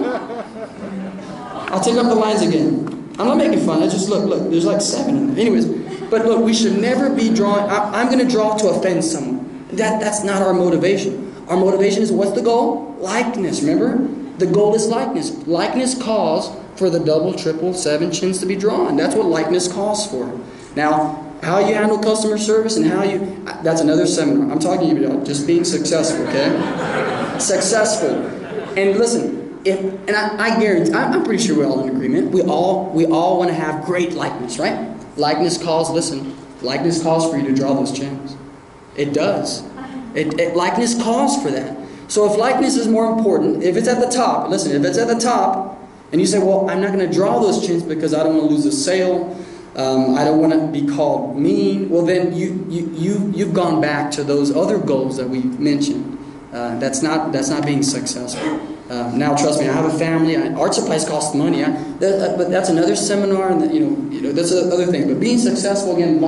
I'll take up the lines again. I'm not making fun. I just look, look. There's like seven. Anyways, but look, we should never be drawing. I, I'm going to draw to offend someone. That that's not our motivation. Our motivation is what's the goal? Likeness. Remember, the goal is likeness. Likeness calls for the double, triple, seven chins to be drawn. That's what likeness calls for. Now, how you handle customer service and how you that's another seminar. I'm talking about just being successful. Okay, successful. And listen, if and I, I guarantee, I'm I'm pretty sure we're all in agreement. We all we all want to have great likeness, right? Likeness calls. Listen, likeness calls for you to draw those chins. It does. It, it likeness calls for that. So if likeness is more important, if it's at the top, listen, if it's at the top, and you say, well, I'm not going to draw those chins because I don't want to lose a sale. Um, I don't want to be called mean. Well, then you, you, you, you've gone back to those other goals that we mentioned. Uh, that's not that's not being successful. Uh, now, trust me, I have a family. I, art supplies cost money. I, that, but that's another seminar, and you know, you know, that's a, other thing. But being successful again,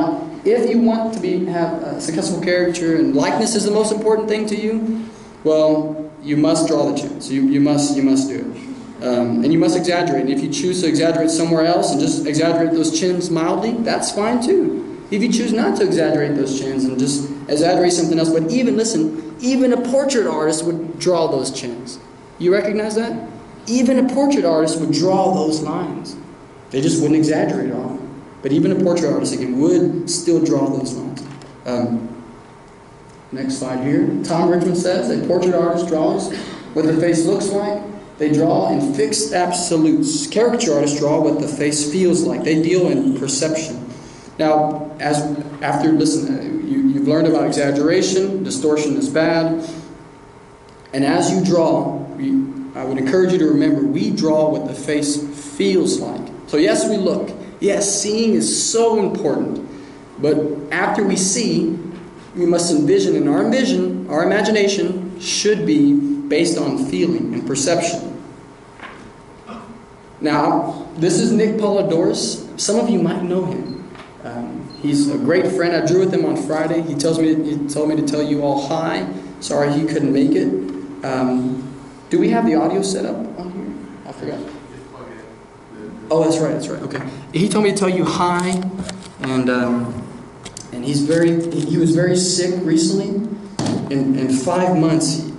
if you want to be have a successful character and likeness is the most important thing to you, well, you must draw the chins. You, you must you must do it, um, and you must exaggerate. And if you choose to exaggerate somewhere else and just exaggerate those chins mildly, that's fine too. If you choose not to exaggerate those chins and just exaggerate something else, but even listen, even a portrait artist would draw those chins. You recognize that? Even a portrait artist would draw those lines. They just wouldn't exaggerate them. But even a portrait artist again would still draw those lines. Um, next slide here. Tom Richmond says a portrait artist draws what their face looks like. They draw in fixed absolutes. Caricature artists draw what the face feels like. They deal in perception. Now, as after listen, uh, you, you've learned about exaggeration, distortion is bad. And as you draw, we, I would encourage you to remember we draw what the face feels like. So, yes, we look. Yes, seeing is so important. But after we see, we must envision, and our vision, our imagination should be based on feeling and perception. Now, this is Nick Polidorus. Some of you might know him. Um, he's a great friend. I drew with him on Friday. He tells me he told me to tell you all hi. Sorry he couldn't make it. Um, do we have the audio set up on here? I forgot. Oh, that's right. That's right. Okay. He told me to tell you hi, and um, and he's very he was very sick recently. In in five months,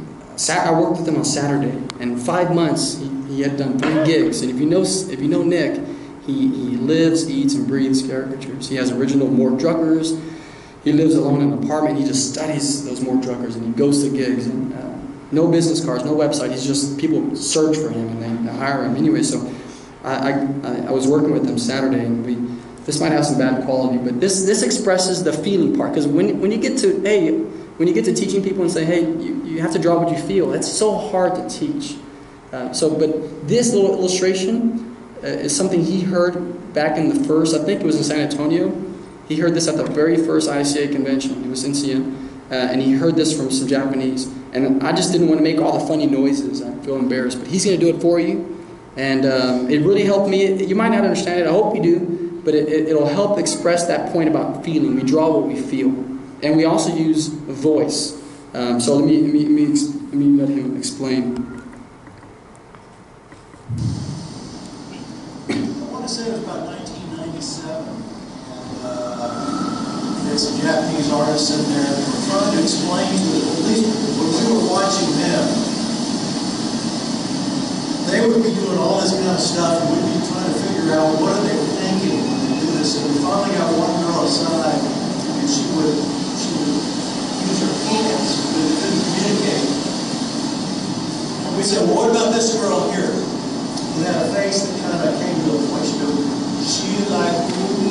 I worked with him on Saturday. and five months, he, he had done three gigs. And if you know if you know Nick, he, he lives, eats, and breathes caricatures. He has original Mort Druckers. He lives alone in an apartment. He just studies those Mort Druckers and he goes to gigs. And uh, no business cards, no website. He's just people search for him and they hire him anyway. So I, I, I was working with them Saturday, and we this might have some bad quality, but this this expresses the feeling part. Because when when you get to hey, when you get to teaching people and say hey, you, you have to draw what you feel. It's so hard to teach. Uh, so, but this little illustration uh, is something he heard back in the first. I think it was in San Antonio. He heard this at the very first ISCA convention. He was in CN. Uh, and he heard this from some Japanese. And I just didn't want to make all the funny noises. I feel embarrassed. But he's going to do it for you. And um, it really helped me. You might not understand it. I hope you do. But it, it'll help express that point about feeling. We draw what we feel. And we also use voice. Um, so let me, let, me, let, me, let me let him explain. I want to say it was about 1997. And, uh, there's a Japanese artist in there, and were trying to explain to the, least when we were watching them, they would be doing all this kind of stuff, and we'd be trying to figure out what are they thinking when do this. And we finally got one girl aside, and she would she would use her hands, but it couldn't communicate. And we said, well, what about this girl here? Had a face that kind of came to a point. She go, she like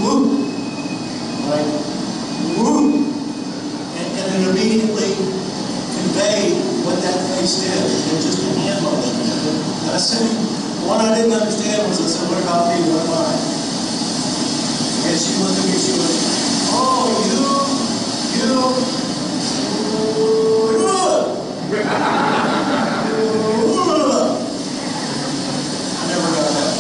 woo, like woo, and, and it immediately conveyed what that face did, and just a hand motion. And I said, one I didn't understand was I said, what about me? What am I? And she looked at me, she went, oh, you, you, I never got that.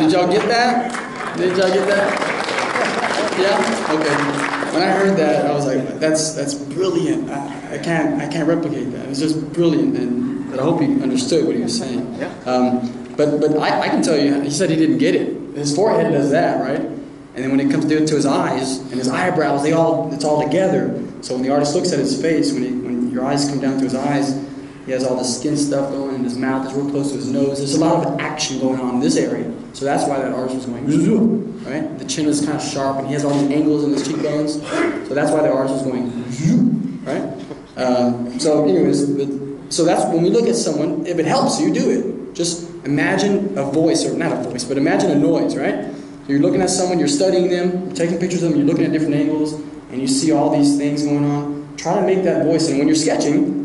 Did y'all get that? Did y'all get that? Yeah. Okay. When I heard that, I was like, "That's that's brilliant. I, I can't I can't replicate that. It's just brilliant." And but I hope he understood what he was saying. Yeah. Um, but but I, I can tell you, he said he didn't get it. His forehead does that, right? And then when it comes to, to his eyes and his eyebrows, they all it's all together. So when the artist looks at his face, when he, when your eyes come down to his eyes, he has all the skin stuff going in his mouth. It's real close to his nose. There's a lot of action going on in this area. So that's why that artist was going, "Zoom," right? The chin is kind of sharp, and he has all these angles in his cheekbones. So that's why the artist was going, "Zoom," right? Um, so, anyways, but, so that's when we look at someone. If it helps you, do it. Just imagine a voice, or not a voice, but imagine a noise, right? So you're looking at someone, you're studying them, you're taking pictures of them, you're looking at different angles, and you see all these things going on. Try to make that voice, and when you're sketching,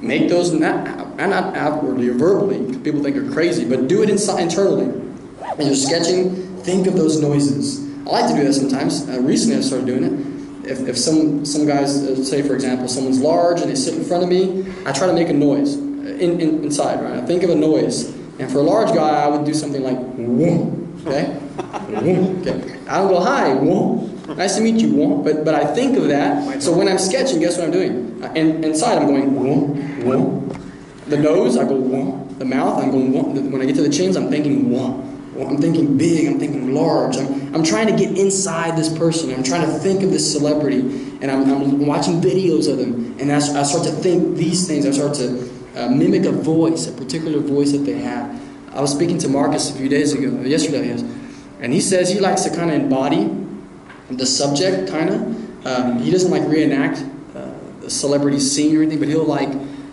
Make those not, not outwardly or verbally. People think you're crazy, but do it inside, internally. When you're sketching, think of those noises. I like to do that sometimes. Uh, recently, I started doing it. If, if some some guys, uh, say for example, someone's large and they sit in front of me, I try to make a noise in, in, inside. Right? I think of a noise, and for a large guy, I would do something like. Okay. Okay. I don't go hi. Nice to meet you. But but I think of that. So when I'm sketching, guess what I'm doing? Uh, in, inside, I'm going. The nose, I go. The mouth, I'm going. When I get to the chins, I'm thinking whoom. I'm thinking big, I'm thinking large. I'm, I'm trying to get inside this person. I'm trying to think of this celebrity. And I'm, I'm watching videos of them. And I, I start to think these things. I start to uh, mimic a voice, a particular voice that they have. I was speaking to Marcus a few days ago, yesterday, yes, and he says he likes to kind of embody the subject, kind of. Um, he doesn't like reenact uh, the celebrity scene or anything, but he'll like,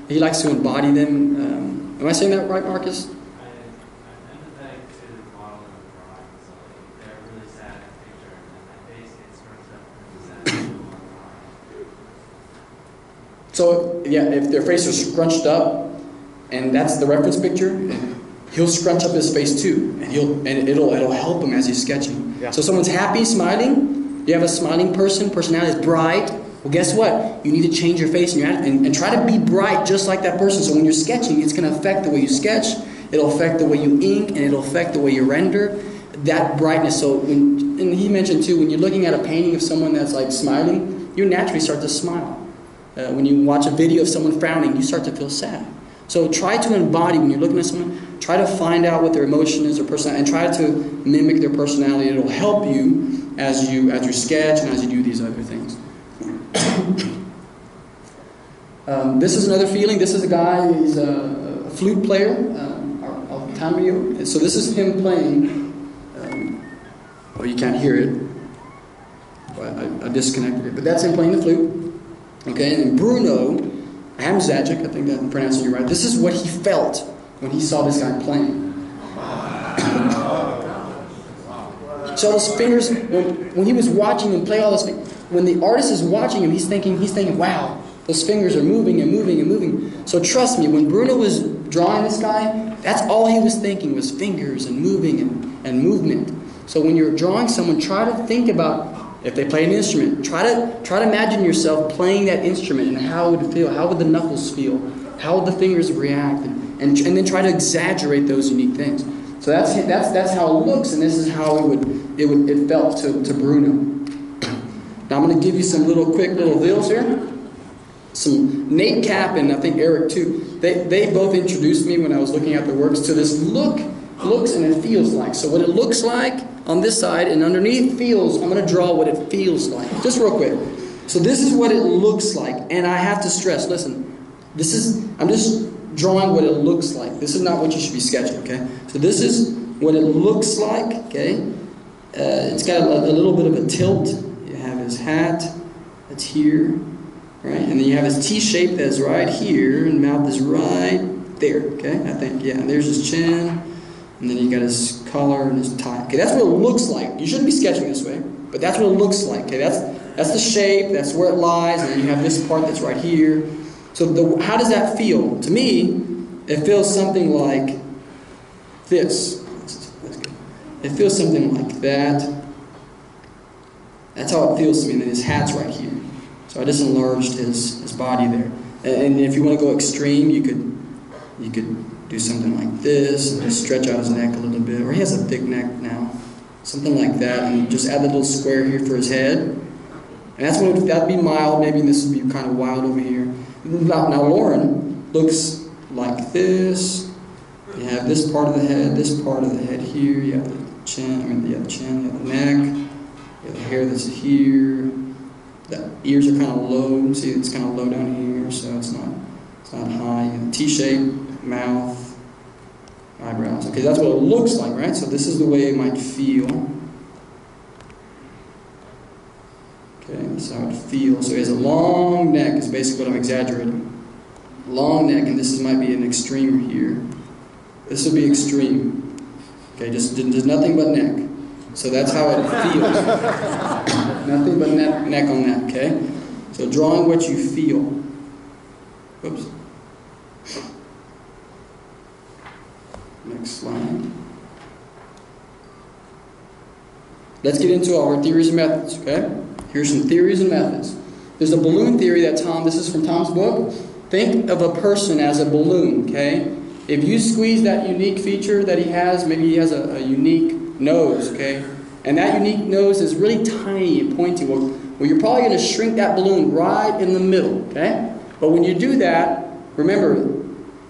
he likes to embody them. Um, am I saying that right, Marcus? I, I'm empathetic to modeling and drawing, so they're So yeah, if their face is scrunched up, and that's the reference picture, he'll scrunch up his face too, and he'll and it'll it'll help him as he's sketching. Yeah. So someone's happy, smiling. You have a smiling person, personality is bright. Well, guess what? You need to change your face and, your, and, and try to be bright just like that person. So when you're sketching, it's going to affect the way you sketch. It'll affect the way you ink, and it'll affect the way you render. That brightness. So when and he mentioned too, when you're looking at a painting of someone that's like smiling, you naturally start to smile. Uh, when you watch a video of someone frowning, you start to feel sad. So try to embody when you're looking at someone. Try to find out what their emotion is or personality, and try to mimic their personality. It'll help you as you as you sketch and as you do these other things. um, this is another feeling. This is a guy. He's a, a flute player, um, Al- Altamiro. So this is him playing. Um, well, you can't hear it. I, I disconnected it. But that's him playing the flute. Okay, and Bruno Hamzagic, I think I'm pronouncing it right. This is what he felt when he saw this guy playing. So those fingers, when, when he was watching him play all those, when the artist is watching him, he's thinking, he's thinking, wow, those fingers are moving and moving and moving. So trust me, when Bruno was drawing this guy, that's all he was thinking was fingers and moving and, and movement. So when you're drawing someone, try to think about if they play an instrument, try to try to imagine yourself playing that instrument and how it would feel, how would the knuckles feel, how would the fingers react, and, and, and then try to exaggerate those unique things. So that's that's that's how it looks, and this is how it would it would it felt to, to Bruno. Now I'm going to give you some little quick little deals here. Some Nate Cap and I think Eric too. They they both introduced me when I was looking at the works to this look, looks and it feels like. So what it looks like on this side and underneath feels. I'm going to draw what it feels like, just real quick. So this is what it looks like, and I have to stress. Listen, this is I'm just drawing what it looks like. This is not what you should be sketching. Okay. So this is what it looks like. Okay. Uh, it's got a, a little bit of a tilt. You have his hat. That's here, right? And then you have his T shape that's right here, and mouth is right there. Okay. I think yeah. And there's his chin. And then you got his collar and his tie. Okay, that's what it looks like. You shouldn't be sketching this way, but that's what it looks like. Okay, that's that's the shape. That's where it lies, and then you have this part that's right here. So the, how does that feel? To me, it feels something like this. It feels something like that. That's how it feels to me. And then his hat's right here. So I just enlarged his, his body there. And, and if you want to go extreme, you could you could do something like this and just stretch out his neck a little bit. Or he has a thick neck now. Something like that. And just add the little square here for his head. And that's what that'd be mild. Maybe this would be kind of wild over here. Now, now Lauren looks like this. You have this part of the head, this part of the head here. You have the chin. I mean, you have the chin. You have the neck. You have the hair that's here. The ears are kind of low. See, it's kind of low down here, so it's not it's not high. You have T-shape, mouth, eyebrows. Okay, that's what it looks like, right? So this is the way it might feel. Okay, that's how it feels. So it has a long neck, is basically what I'm exaggerating. Long neck, and this is, might be an extreme here. This would be extreme. Okay, just there's nothing but neck. So that's how it feels. nothing but neck, neck on neck, okay? So drawing what you feel. Whoops. Next slide. Let's get into our theories and methods, okay? Here's some theories and methods. There's a balloon theory that Tom, this is from Tom's book. Think of a person as a balloon, okay? If you squeeze that unique feature that he has, maybe he has a, a unique nose, okay? And that unique nose is really tiny and pointy. Well, well you're probably going to shrink that balloon right in the middle, okay? But when you do that, remember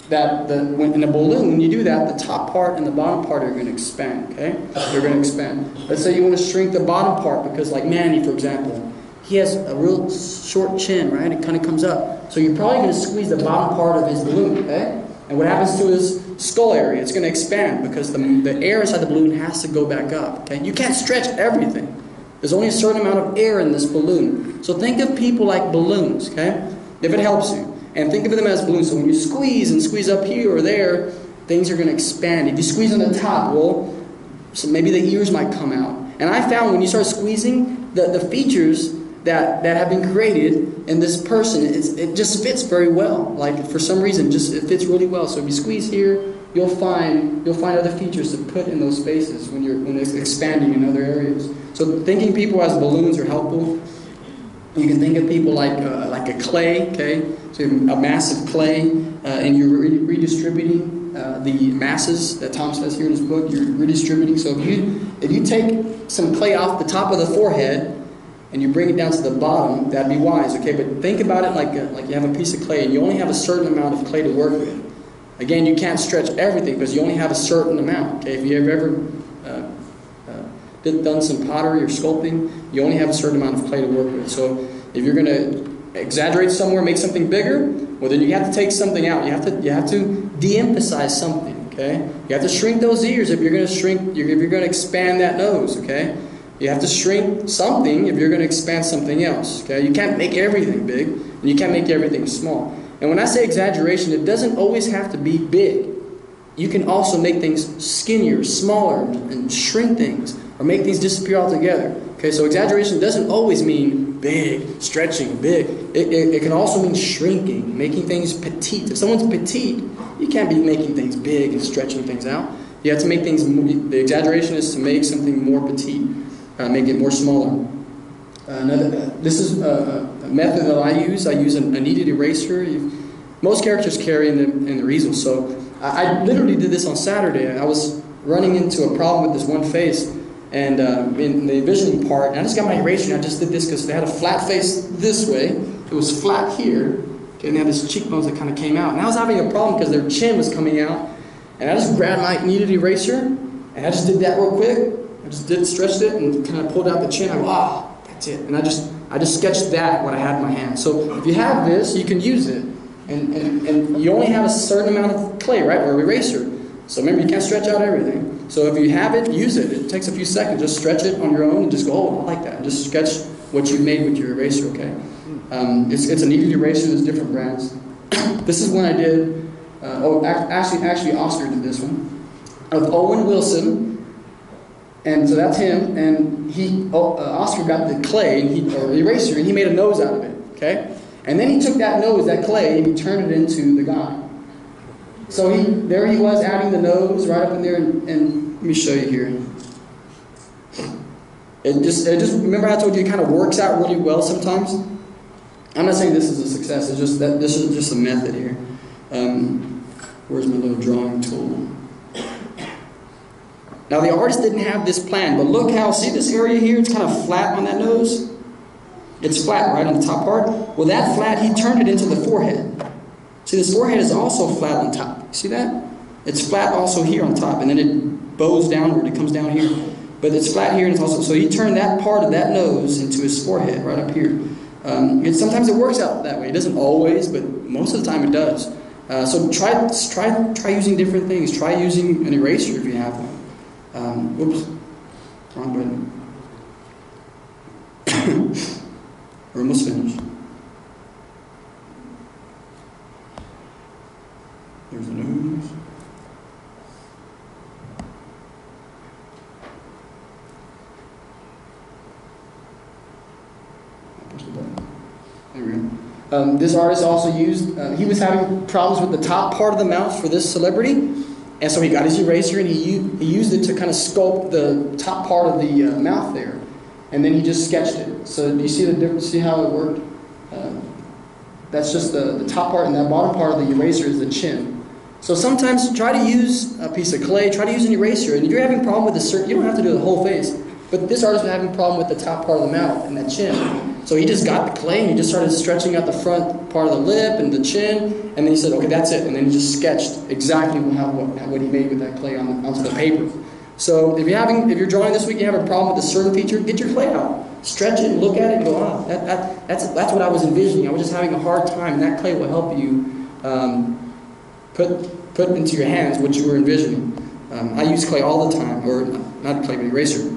that the, when, in a balloon, when you do that, the top part and the bottom part are going to expand, okay? They're going to expand. Let's say you want to shrink the bottom part because, like Manny, for example, he has a real short chin, right? It kind of comes up. So you're probably going to squeeze the bottom part of his balloon, okay? And what happens to his skull area? It's going to expand because the, the air inside the balloon has to go back up, okay? You can't stretch everything. There's only a certain amount of air in this balloon. So think of people like balloons, okay? If it helps you. And think of them as balloons. So when you squeeze and squeeze up here or there, things are going to expand. If you squeeze on the top, well, so maybe the ears might come out. And I found when you start squeezing, the, the features that, that have been created in this person, it just fits very well. Like for some reason, just it fits really well. So if you squeeze here, you'll find you'll find other features to put in those spaces when you're when it's expanding in other areas. So thinking people as balloons are helpful. You can think of people like uh, like a clay, okay? So a massive clay, uh, and you're re- redistributing uh, the masses that Tom says here in his book. You're redistributing. So if you if you take some clay off the top of the forehead and you bring it down to the bottom, that'd be wise, okay? But think about it like a, like you have a piece of clay and you only have a certain amount of clay to work with. Again, you can't stretch everything because you only have a certain amount. Okay, if you have ever uh, uh, done some pottery or sculpting, you only have a certain amount of clay to work with. So if you're going to exaggerate somewhere, make something bigger, well then you have to take something out. You have to you have to de-emphasize something. Okay, you have to shrink those ears if you're going to shrink. If you're going to expand that nose. Okay. You have to shrink something if you're going to expand something else. Okay, you can't make everything big, and you can't make everything small. And when I say exaggeration, it doesn't always have to be big. You can also make things skinnier, smaller, and shrink things, or make things disappear altogether. Okay, so exaggeration doesn't always mean big, stretching, big. It, it, it can also mean shrinking, making things petite. If someone's petite, you can't be making things big and stretching things out. You have to make things, the exaggeration is to make something more petite, uh, make it more smaller. Another, this is a, a, method that I use. I use a, a kneaded eraser. You've, most characters carry in the, in their easel. So I, I, literally did this on Saturday. I was running into a problem with this one face, and uh, in the envisioning part, and I just got my eraser and I just did this because they had a flat face this way. It was flat here, okay, and they had these cheekbones that kind of came out. And I was having a problem because their chin was coming out, and I just grabbed my kneaded eraser, and I just did that real quick. I just did stretched it and kind of pulled out the chin. I go, ah, that's it. And I just I just sketched that what I had in my hand. So if you have this, you can use it. And, and, and you only have a certain amount of clay, right, or eraser. So remember, you can't stretch out everything. So if you have it, use it. It takes a few seconds. Just stretch it on your own and just go, oh, I like that. And just sketch what you made with your eraser, okay? Um, it's, it's a kneaded eraser. There's different brands. this is one I did. Uh, oh, actually, actually, Oscar did this one. Of Owen Wilson and so that's him, and he, oh, uh, Oscar got the clay, and he, or eraser, and he made a nose out of it, okay? And then he took that nose, that clay, and he turned it into the guy. So he, there he was adding the nose right up in there, and, and let me show you here. It just, it just, remember I told you it kind of works out really well sometimes? I'm not saying this is a success, it's just that this is just a method here. Um, where's my little drawing tool? Now, the artist didn't have this plan, but look how, see this area here? It's kind of flat on that nose? It's flat right on the top part. Well, that flat, he turned it into the forehead. See, this forehead is also flat on top. See that? It's flat also here on top, and then it bows downward. It comes down here. But it's flat here, and it's also... So he turned that part of that nose into his forehead right up here. Um, and sometimes it works out that way. It doesn't always, but most of the time it does. Uh, so try, try, try using different things. Try using an eraser if you have one. Um, oops, wrong button. We're almost finished. There's the news. Um, this artist also used, uh, he was having problems with the top part of the mouth for this celebrity. And so he got his eraser and he, he used it to kind of sculpt the top part of the uh, mouth there. And then he just sketched it. So do you see the difference? See how it worked? Uh, that's just the, the top part, and that bottom part of the eraser is the chin. So sometimes try to use a piece of clay, try to use an eraser, and if you're having a problem with a certain, you don't have to do the whole face. But this artist was having a problem with the top part of the mouth and that chin. So he just got the clay and he just started stretching out the front part of the lip and the chin, and then he said, okay, that's it. And then he just sketched exactly how, what, what he made with that clay on the, onto the paper. So if you're having, if you're drawing this week, you have a problem with a certain feature, get your clay out, stretch it, look at it, and go, ah, that, that, that's that's what I was envisioning. I was just having a hard time, and that clay will help you um, put put into your hands what you were envisioning. Um, I use clay all the time, or not clay, but eraser.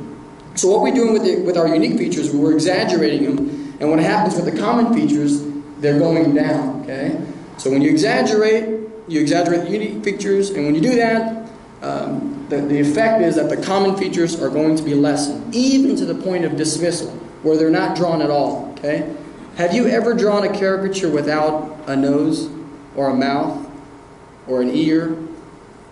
So what we're doing with, the, with our unique features, we're exaggerating them, and what happens with the common features, they're going down, okay? So when you exaggerate, you exaggerate the unique features, and when you do that, um, the, the effect is that the common features are going to be lessened, even to the point of dismissal, where they're not drawn at all. Okay? Have you ever drawn a caricature without a nose or a mouth or an ear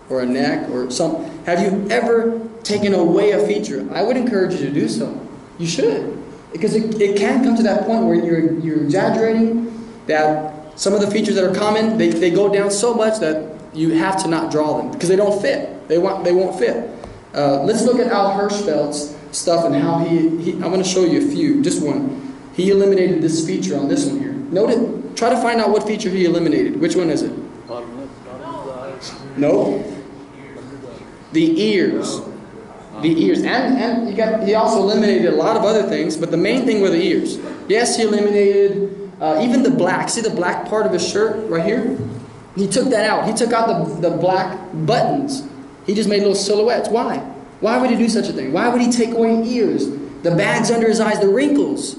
or a neck or some have you ever taken away a feature? I would encourage you to do so. You should. Because it, it can come to that point where you're you're exaggerating that some of the features that are common, they, they go down so much that you have to not draw them because they don't fit. They want they won't fit. Uh, let's look at Al Hirschfeld's stuff and how he, he I'm going to show you a few, just one. He eliminated this feature on this one here. Note it. Try to find out what feature he eliminated. Which one is it? No. The ears. The ears. And, and you got, he also eliminated a lot of other things, but the main thing were the ears. Yes, he eliminated uh, even the black. See the black part of his shirt right here? He took that out. He took out the, the black buttons. He just made little silhouettes. Why? Why would he do such a thing? Why would he take away ears? The bags under his eyes, the wrinkles.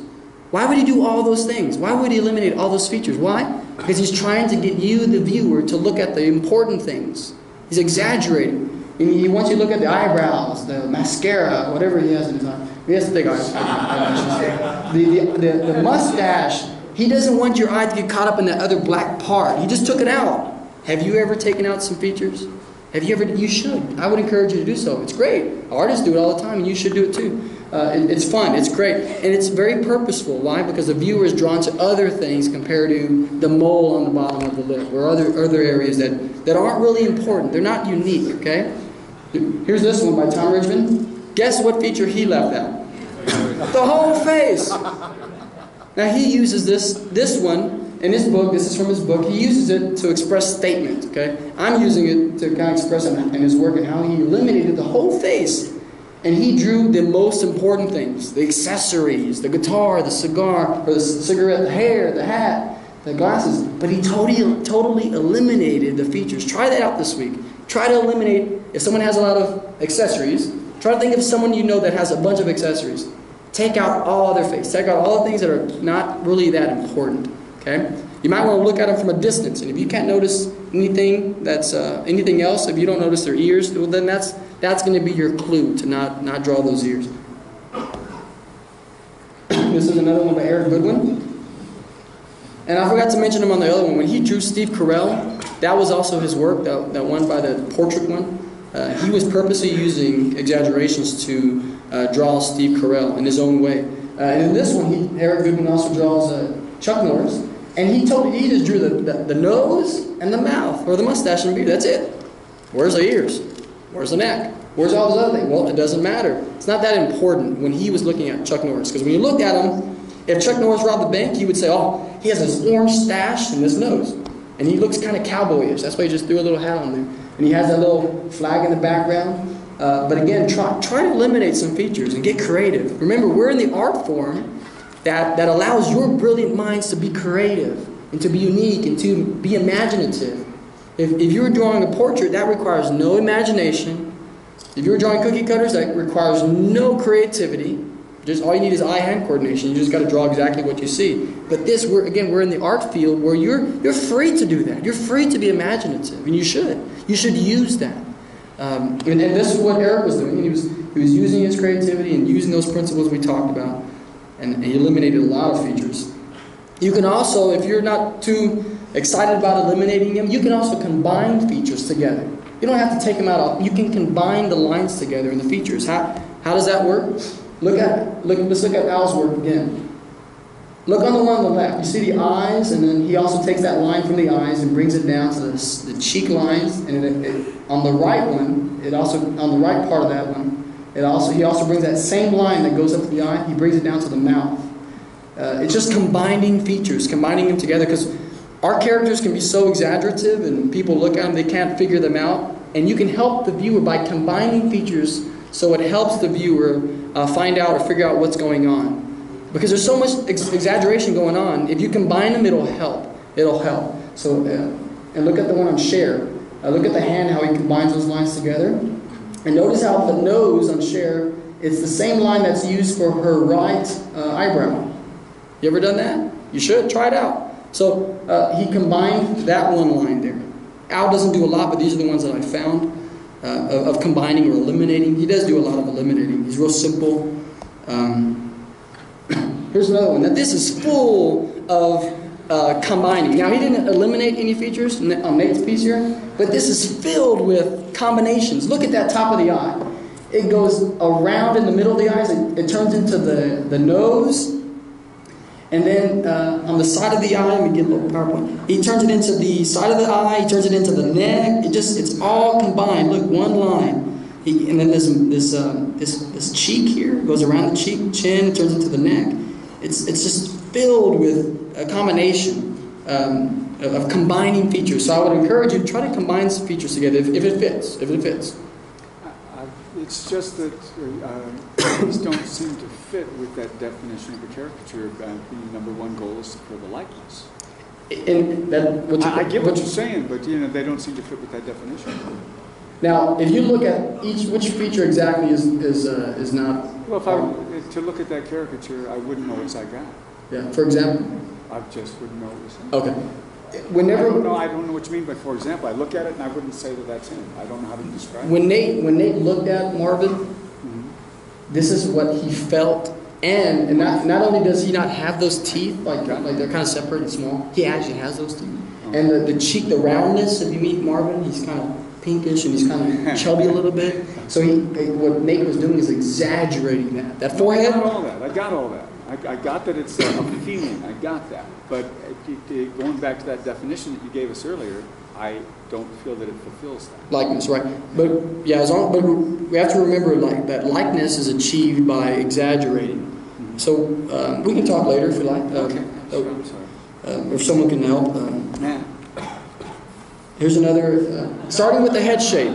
Why would he do all those things? Why would he eliminate all those features? Why? Because he's trying to get you, the viewer, to look at the important things. He's exaggerating. And he wants you to look at the eyebrows, the mascara, whatever he has in his eye. He has take eyelashes. The, the, the, the mustache. He doesn't want your eye to get caught up in that other black part. He just took it out. Have you ever taken out some features? Have you ever? You should. I would encourage you to do so. It's great. Artists do it all the time, and you should do it too. Uh, it, it's fun. It's great, and it's very purposeful. Why? Because the viewer is drawn to other things compared to the mole on the bottom of the lip, or other other areas that that aren't really important. They're not unique. Okay. Here's this one by Tom Richmond. Guess what feature he left out? the whole face. Now he uses this this one in his book. This is from his book. He uses it to express statement. Okay, I'm using it to kind of express in, in his work and how he eliminated the whole face, and he drew the most important things: the accessories, the guitar, the cigar, or the cigarette, the hair, the hat, the glasses. But he totally totally eliminated the features. Try that out this week. Try to eliminate if someone has a lot of accessories. Try to think of someone you know that has a bunch of accessories. Take out all their face. Take out all the things that are not really that important. Okay? You might want to look at them from a distance, and if you can't notice anything that's uh, anything else, if you don't notice their ears, well, then that's that's going to be your clue to not not draw those ears. this is another one by Eric Goodwin. And I forgot to mention him on the other one. When he drew Steve Carell, that was also his work, that, that one by the portrait one. Uh, he was purposely using exaggerations to uh, draw Steve Carell in his own way. Uh, and in this one, he, Eric Goodman also draws uh, Chuck Norris. And he told he just drew the, the, the, nose and the mouth, or the mustache and beard. That's it. Where's the ears? Where's the neck? Where's all those other things? Well, it doesn't matter. It's not that important when he was looking at Chuck Norris. Because when you look at him, if Chuck Norris robbed the bank, you would say, oh, he has this orange stash and his nose. And he looks kind of cowboyish. That's why he just threw a little hat on there. And he has that little flag in the background. Uh, but again, try, try to eliminate some features and get creative. Remember, we're in the art form that, that allows your brilliant minds to be creative and to be unique and to be imaginative. If, if you're drawing a portrait, that requires no imagination. If you're drawing cookie cutters, that requires no creativity. Just all you need is eye-hand coordination. You just got to draw exactly what you see. But this, we're again, we're in the art field where you're you're free to do that. You're free to be imaginative, and you should. You should use that. Um, and, and this is what Eric was doing. He was he was using his creativity and using those principles we talked about, and he eliminated a lot of features. You can also, if you're not too excited about eliminating them, you can also combine features together. You don't have to take them out. You can combine the lines together in the features. How how does that work? Look at look. Let's look at Al's work again. Look on the one on the left. You see the eyes, and then he also takes that line from the eyes and brings it down to the, the cheek lines. And it, it, on the right one, it also on the right part of that one, it also he also brings that same line that goes up to the eye. He brings it down to the mouth. Uh, it's just combining features, combining them together because our characters can be so exaggerative, and people look at them, they can't figure them out. And you can help the viewer by combining features so it helps the viewer uh, find out or figure out what's going on. Because there's so much ex- exaggeration going on. If you combine them, it'll help. It'll help. So, uh, and look at the one on Cher. Uh, look at the hand, how he combines those lines together. And notice how the nose on Cher, it's the same line that's used for her right uh, eyebrow. You ever done that? You should. Try it out. So uh, he combined that one line there. Al doesn't do a lot, but these are the ones that I found uh, of, of, combining or eliminating. He does do a lot of eliminating. He's real simple. Um, Here's another one. Now this is full of uh, combining. Now he didn't eliminate any features on Nate's piece here, but this is filled with combinations. Look at that top of the eye. It goes around in the middle of the eyes. It, it turns into the, the nose. And then uh, on the side of the eye, let me get a little PowerPoint. He turns it into the side of the eye. He turns it into the neck. It just it's all combined. Look, one line. He, and then this this uh, this this cheek here goes around the cheek, chin, turns into the neck. It's it's just filled with a combination um, of, of combining features. So I would encourage you to try to combine some features together if, if it fits. If it fits. I- I- It's just that uh, these don't seem to fit with that definition of a caricature. Uh, The number one goal is for the likeness. And that what you, I I get what you- you're saying, but you know, they don't seem to fit with that definition. Now, if you look at each which feature exactly is is uh, is not. Well, if I, to look at that caricature, I wouldn't know what I got. Yeah. For example. I just wouldn't know what was in. Okay. I Whenever don't know, I don't know what you mean, but for example, I look at it and I wouldn't say that that's him. I don't know how to describe it. when Nate when Nate looked at Marvin, Mhm. this is what he felt. And, and not, not only does he not have those teeth, like, like they're kind of separate and small, he actually has those teeth. And the, the cheek, the roundness, if you meet Marvin, he's kind of pinkish and he's kind of chubby a little bit. So he, what Nate was doing is exaggerating that. That forehead. I got all that. I got all that. I, I got that it's a feeling. I got that. But going back to that definition that you gave us earlier, I don't feel that it fulfills that. likeness, right? But yeah, as long, but we have to remember like that likeness is achieved by exaggerating. So um, we can talk later if you like. Um, Okay, sure, I'm sorry. uh, if someone can help. Um, Here's another, uh, starting with the head shape.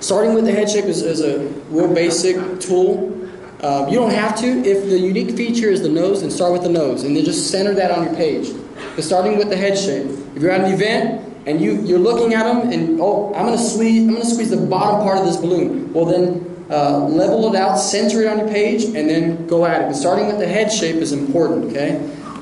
Starting with the head shape is, is a real basic tool. Uh, you don't have to. If the unique feature is the nose, then start with the nose, and then just center that on your page. But starting with the head shape. If you're at an event and you, you're looking at them, and oh, I'm gonna squeeze, I'm gonna squeeze the bottom part of this balloon. Well, then uh, level it out, center it on your page, and then go at it. But starting with the head shape is important. Okay.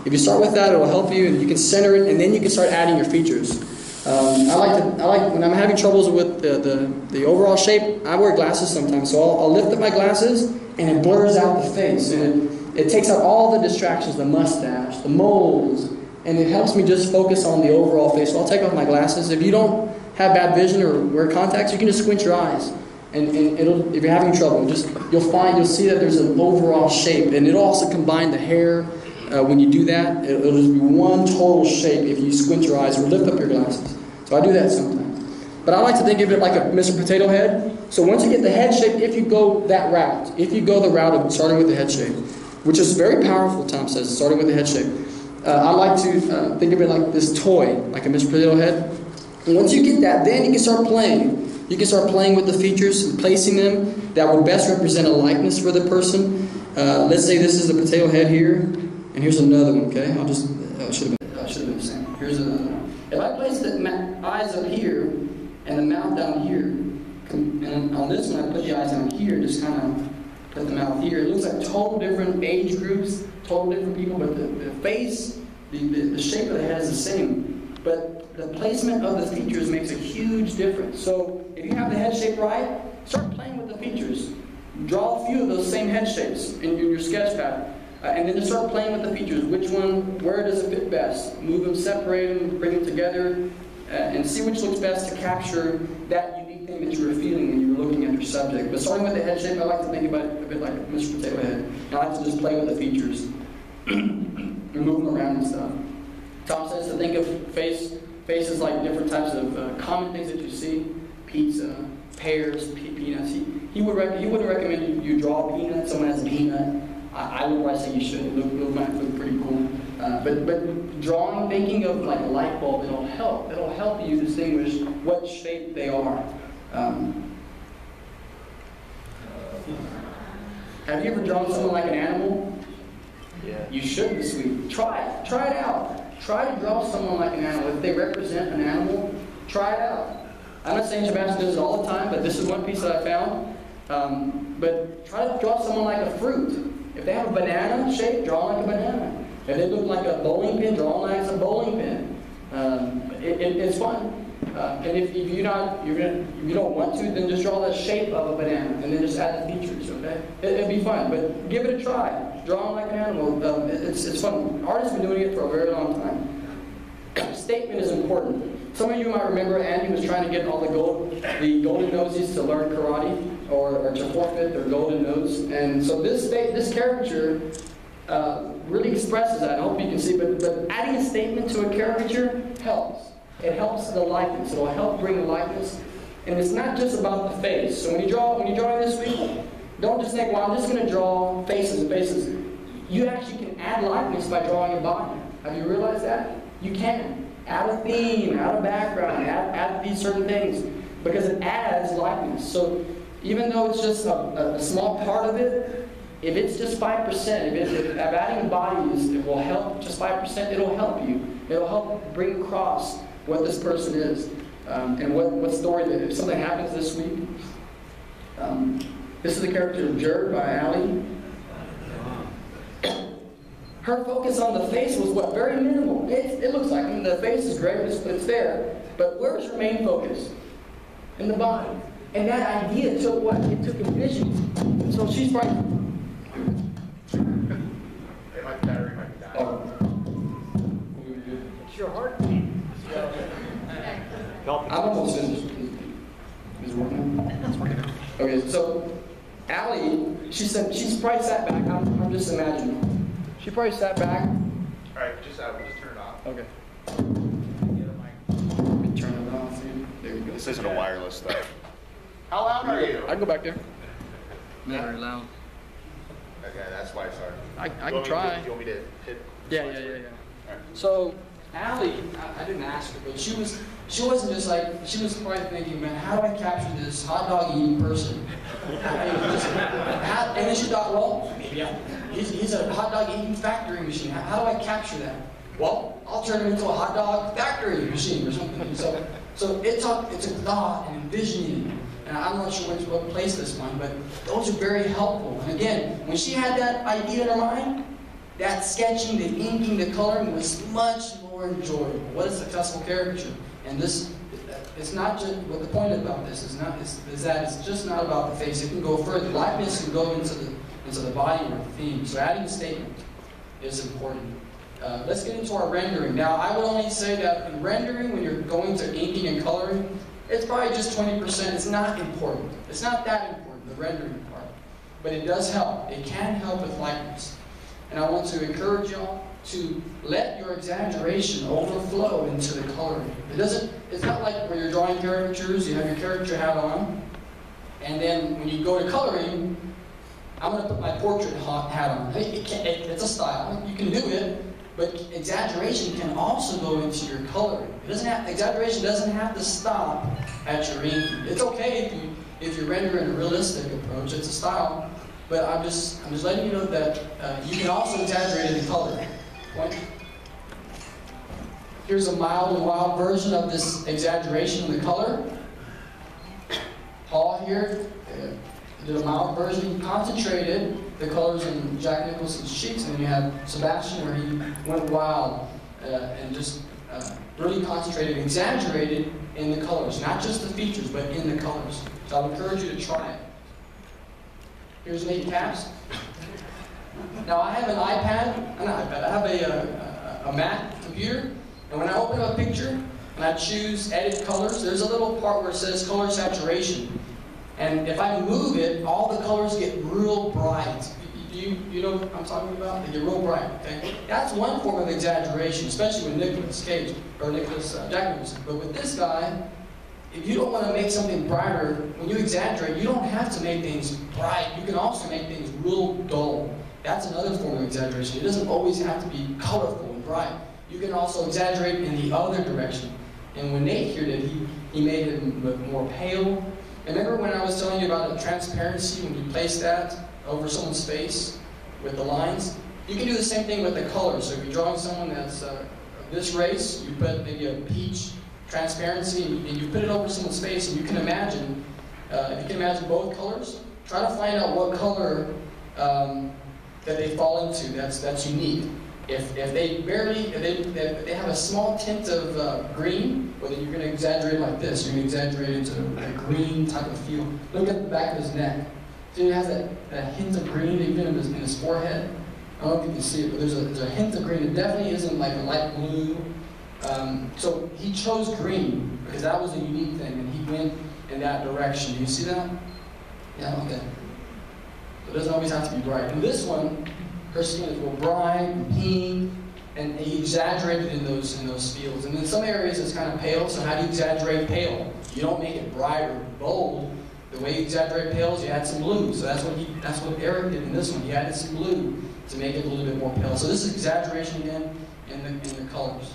If you start with that, it'll help you, and you can center it, and then you can start adding your features. Um, I like to, I like when I'm having troubles with the, the, the overall shape. I wear glasses sometimes, so I'll, I'll lift up my glasses, and it blurs out the face, and it, it takes out all the distractions, the mustache, the moles, and it helps me just focus on the overall face. So I'll take off my glasses. If you don't have bad vision or wear contacts, you can just squint your eyes, and, and it'll if you're having trouble, just you'll find you'll see that there's an overall shape, and it'll also combine the hair. Uh, when you do that, it- it'll just be one total shape if you squint your eyes or lift up your glasses. So I do that sometimes. But I like to think of it like a Mr. Potato Head. So once you get the head shape, if you go that route, if you go the route of starting with the head shape, which is very powerful, Tom says, starting with the head shape. Uh, I like to uh, think of it like this toy, like a Mr. Potato Head. And once you get that, then you can start playing. You can start playing with the features and placing them that would best represent a likeness for the person. Uh, let's say this is the potato head here, and here's another one. Okay, I'll just uh, should have been, uh, should have been the same. Here's another one. If I place the ma- eyes up here and the mouth down here, and on this one I put the eyes down here, just kind of put the mouth here. It looks like total different age groups, total different people, but the, the face, the, the, the shape of the head is the same. But the placement of the features makes a huge difference. So if you have the head shape right, start playing with the features. Draw a few of those same head shapes in, in your sketch pad. Uh, and then just start playing with the features. Which one, where does it fit best? Move them, separate them, bring them together, uh, and see which looks best to capture that unique thing that you were feeling when you were looking at your subject. But starting with the head shape, I like to think about it a bit like Mr. Potato Head. I like to just play with the features and move them around and stuff. Tom says to think of face faces like different types of uh, common things that you see: pizza, pears, pe- peanuts. He, he would he wouldn't recommend you, you draw a peanut. Someone has a peanut. I, I would probably say you shouldn't. look, look, might look pretty cool. Uh, but but drawing, thinking of like a light bulb, it'll help. It'll help you distinguish what shape they are. Um, have you ever drawn someone like an animal? Yeah. You should be sweet. Try it. Try it out. Try to draw someone like an animal. If they represent an animal, try it out. I'm not saying Sebastian does it all the time, but this is one piece that I found. Um, but try to draw someone like a fruit. If they have a banana shape, draw like a banana. If they look like a bowling pin, draw like a bowling pin. Um, it, it, it's fun. Uh, and if, if you not, you're gonna, if you don't want to, then just draw the shape of a banana, and then just add the features, okay? It, it'd be fun, but give it a try. Draw like an animal, um, it- it's, it's fun. Artists have been doing it for a very long time. Statement is important. Some of you might remember Andy was trying to get all the gold, the golden noses to learn karate, or, or to forfeit their golden nose. And so this state, this caricature uh, really expresses that. I hope you can see, but, but adding a statement to a caricature helps. It helps the likeness. It will help bring the likeness. And it's not just about the face. So when you draw, when you draw this week, don't just think, well, I'm just going to draw faces and faces. You actually can add likeness by drawing a body. Have you realized that? You can. Add a theme, add a background, add, add these certain things. Because it adds likeness. So even though it's just a, a, small part of it, if it's just 5%, if, it, if adding bodies it will help just 5%, it'll help you. It'll help bring across what this person is um, and what, what story, that if something happens this week. Um, this is the character of Jerd by Allie. Her focus on the face was what? Very minimal. It, it looks like I mean, the face is great, it's, it's there. But where's her main focus? In the body. And that idea took what? It took a vision. So she's right. Hey, my battery might be dying. Oh. It's your heartbeat. I'm almost finished. Is it working? It's working. Okay, so Allie, she said she's probably sat back. I'm, I'm just imagining. She probably sat back. All right, just, uh, we'll just turn it off. Okay. Let me turn it off. There we go. This isn't a wireless though. How loud are you? I can go back there. Not very loud. Okay, that's why, sorry. I, I can want me to- try. You want me to hit? Yeah, yeah, yeah, yeah. So Allie, I, I didn't ask her, but she was she wasn't just like she was probably thinking, man, how do I capture this hot dog eating person? I mean, just- how- and then she thought, well, maybe I, he's, he's a hot dog eating factory machine. How, how do I capture that? Well, I'll turn him into a hot dog factory machine or something. So, so it took it's a thought and envisioning. And I'm not sure what place this one, but those are very helpful. And again, when she had that idea in her mind, that sketching, the inking, the coloring was much more enjoyable. What a successful caricature. And this, it's not just, what the point about this is not, is, is that it's just not about the face. It can go further. Likeness can go into the, into the body or the theme. So adding a statement is important. Uh, let's get into our rendering. Now, I would only say that in rendering, when you're going to inking and coloring, it's probably just 20%. It's not important. It's not that important, the rendering part. But it does help. It can help with likeness. And I want to encourage y'all to let your exaggeration overflow into the coloring. It doesn't, it's not like when you're drawing caricatures, you have your caricature hat on, and then when you go to coloring, I'm going to put my portrait hat on. It, it it, it's a style. You can do it, but exaggeration can also go into your coloring. It doesn't have, exaggeration doesn't have to stop at your inking. It's okay if you if you're rendering a realistic approach. It's a style, but I'm just I'm just letting you know that uh, you can also exaggerate in the. Point. Here's a mild and wild version of this exaggeration in the color. Paul here did a mild version. He concentrated the colors in Jack Nicholson's cheeks, and then you have Sebastian where he went wild uh, and just uh, really concentrated, exaggerated in the colors, not just the features, but in the colors. So I would encourage you to try it. Here's Nate Caps. Now I have an iPad, an iPad. I have a, a, a Mac computer, and when I open up a picture and I choose Edit Colors, there's a little part where it says Color Saturation. And if I move it, all the colors get real bright. You, you know what I'm talking about? They get real bright, okay? That's one form of exaggeration, especially with Nicolas Cage, or Nicholas uh, Jack But with this guy, if you don't want to make something brighter, when you exaggerate, you don't have to make things bright. You can also make things real dull. That's another form of exaggeration. It doesn't always have to be colorful and bright. You can also exaggerate in the other direction. And when Nate here did, he, he made it look more pale. Remember when I was telling you about the transparency, when you place that over someone's face with the lines? You can do the same thing with the colors. So if you're drawing someone that's uh, this race, you put maybe a peach transparency and you put it over someone's face and you can imagine, uh, if you can imagine both colors, try to find out what color um, that they fall into that's, that's unique. If, if they barely, if they, if they have a small tint of uh, green, whether you're going to exaggerate like this, you're going to exaggerate it to a green type of feel. Look at the back of his neck. See, has that, that hint of green even in his, in his forehead. I don't know if you can see it, but there's a, there's a hint of green. It definitely isn't like a light blue. Um, so he chose green because that was a unique thing, and he went in that direction. Do you see that? Yeah, okay. So it doesn't always have to be bright. And this one, skin is real bright and he exaggerated in those in those fields. And in some areas it's kind of pale. So how do you exaggerate pale? You don't make it bright or bold. The way you exaggerate pale is you add some blue. So that's what he that's what Eric did in this one. He added some blue to make it a little bit more pale. So this is exaggeration again in the in the colors.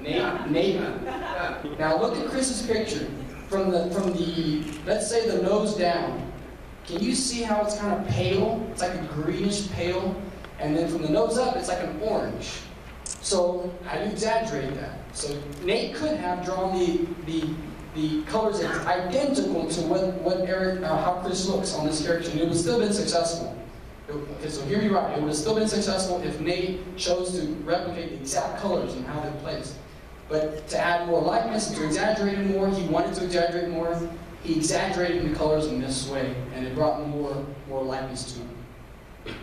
Nate, Nate. Uh, now look at Chris's picture from the from the let's say the nose down. Can you see how it's kind of pale? It's like a greenish pale, and then from the nose up, it's like an orange. So how do you exaggerate that? So Nate could have drawn the the the colors that's identical to what what Eric uh, how Chris looks on this character, and it would still been successful. Okay, so here you are. It would have still been successful if Nate chose to replicate the exact colors and how they're placed. But to add more likeness to exaggerate it more, he wanted to exaggerate more. He exaggerated the colors in this way, and it brought more, more likeness to him.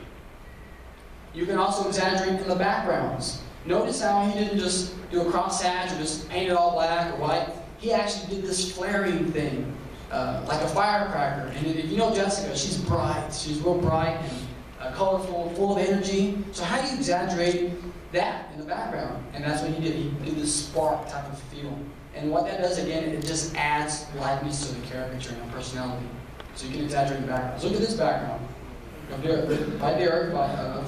You can also exaggerate in the backgrounds. Notice how he didn't just do a cross hatch or just paint it all black or white. He actually did this flaring thing, uh, like a firecracker. And if you know Jessica, she's bright. She's real bright and uh, colorful, full of energy. So how do you exaggerate that in the background? And that's what he did. He did this spark type of feel. And what that does, again, it just adds likeness to the caricature and personality. So you can exaggerate the background. Look at this background. By Derek, by, uh.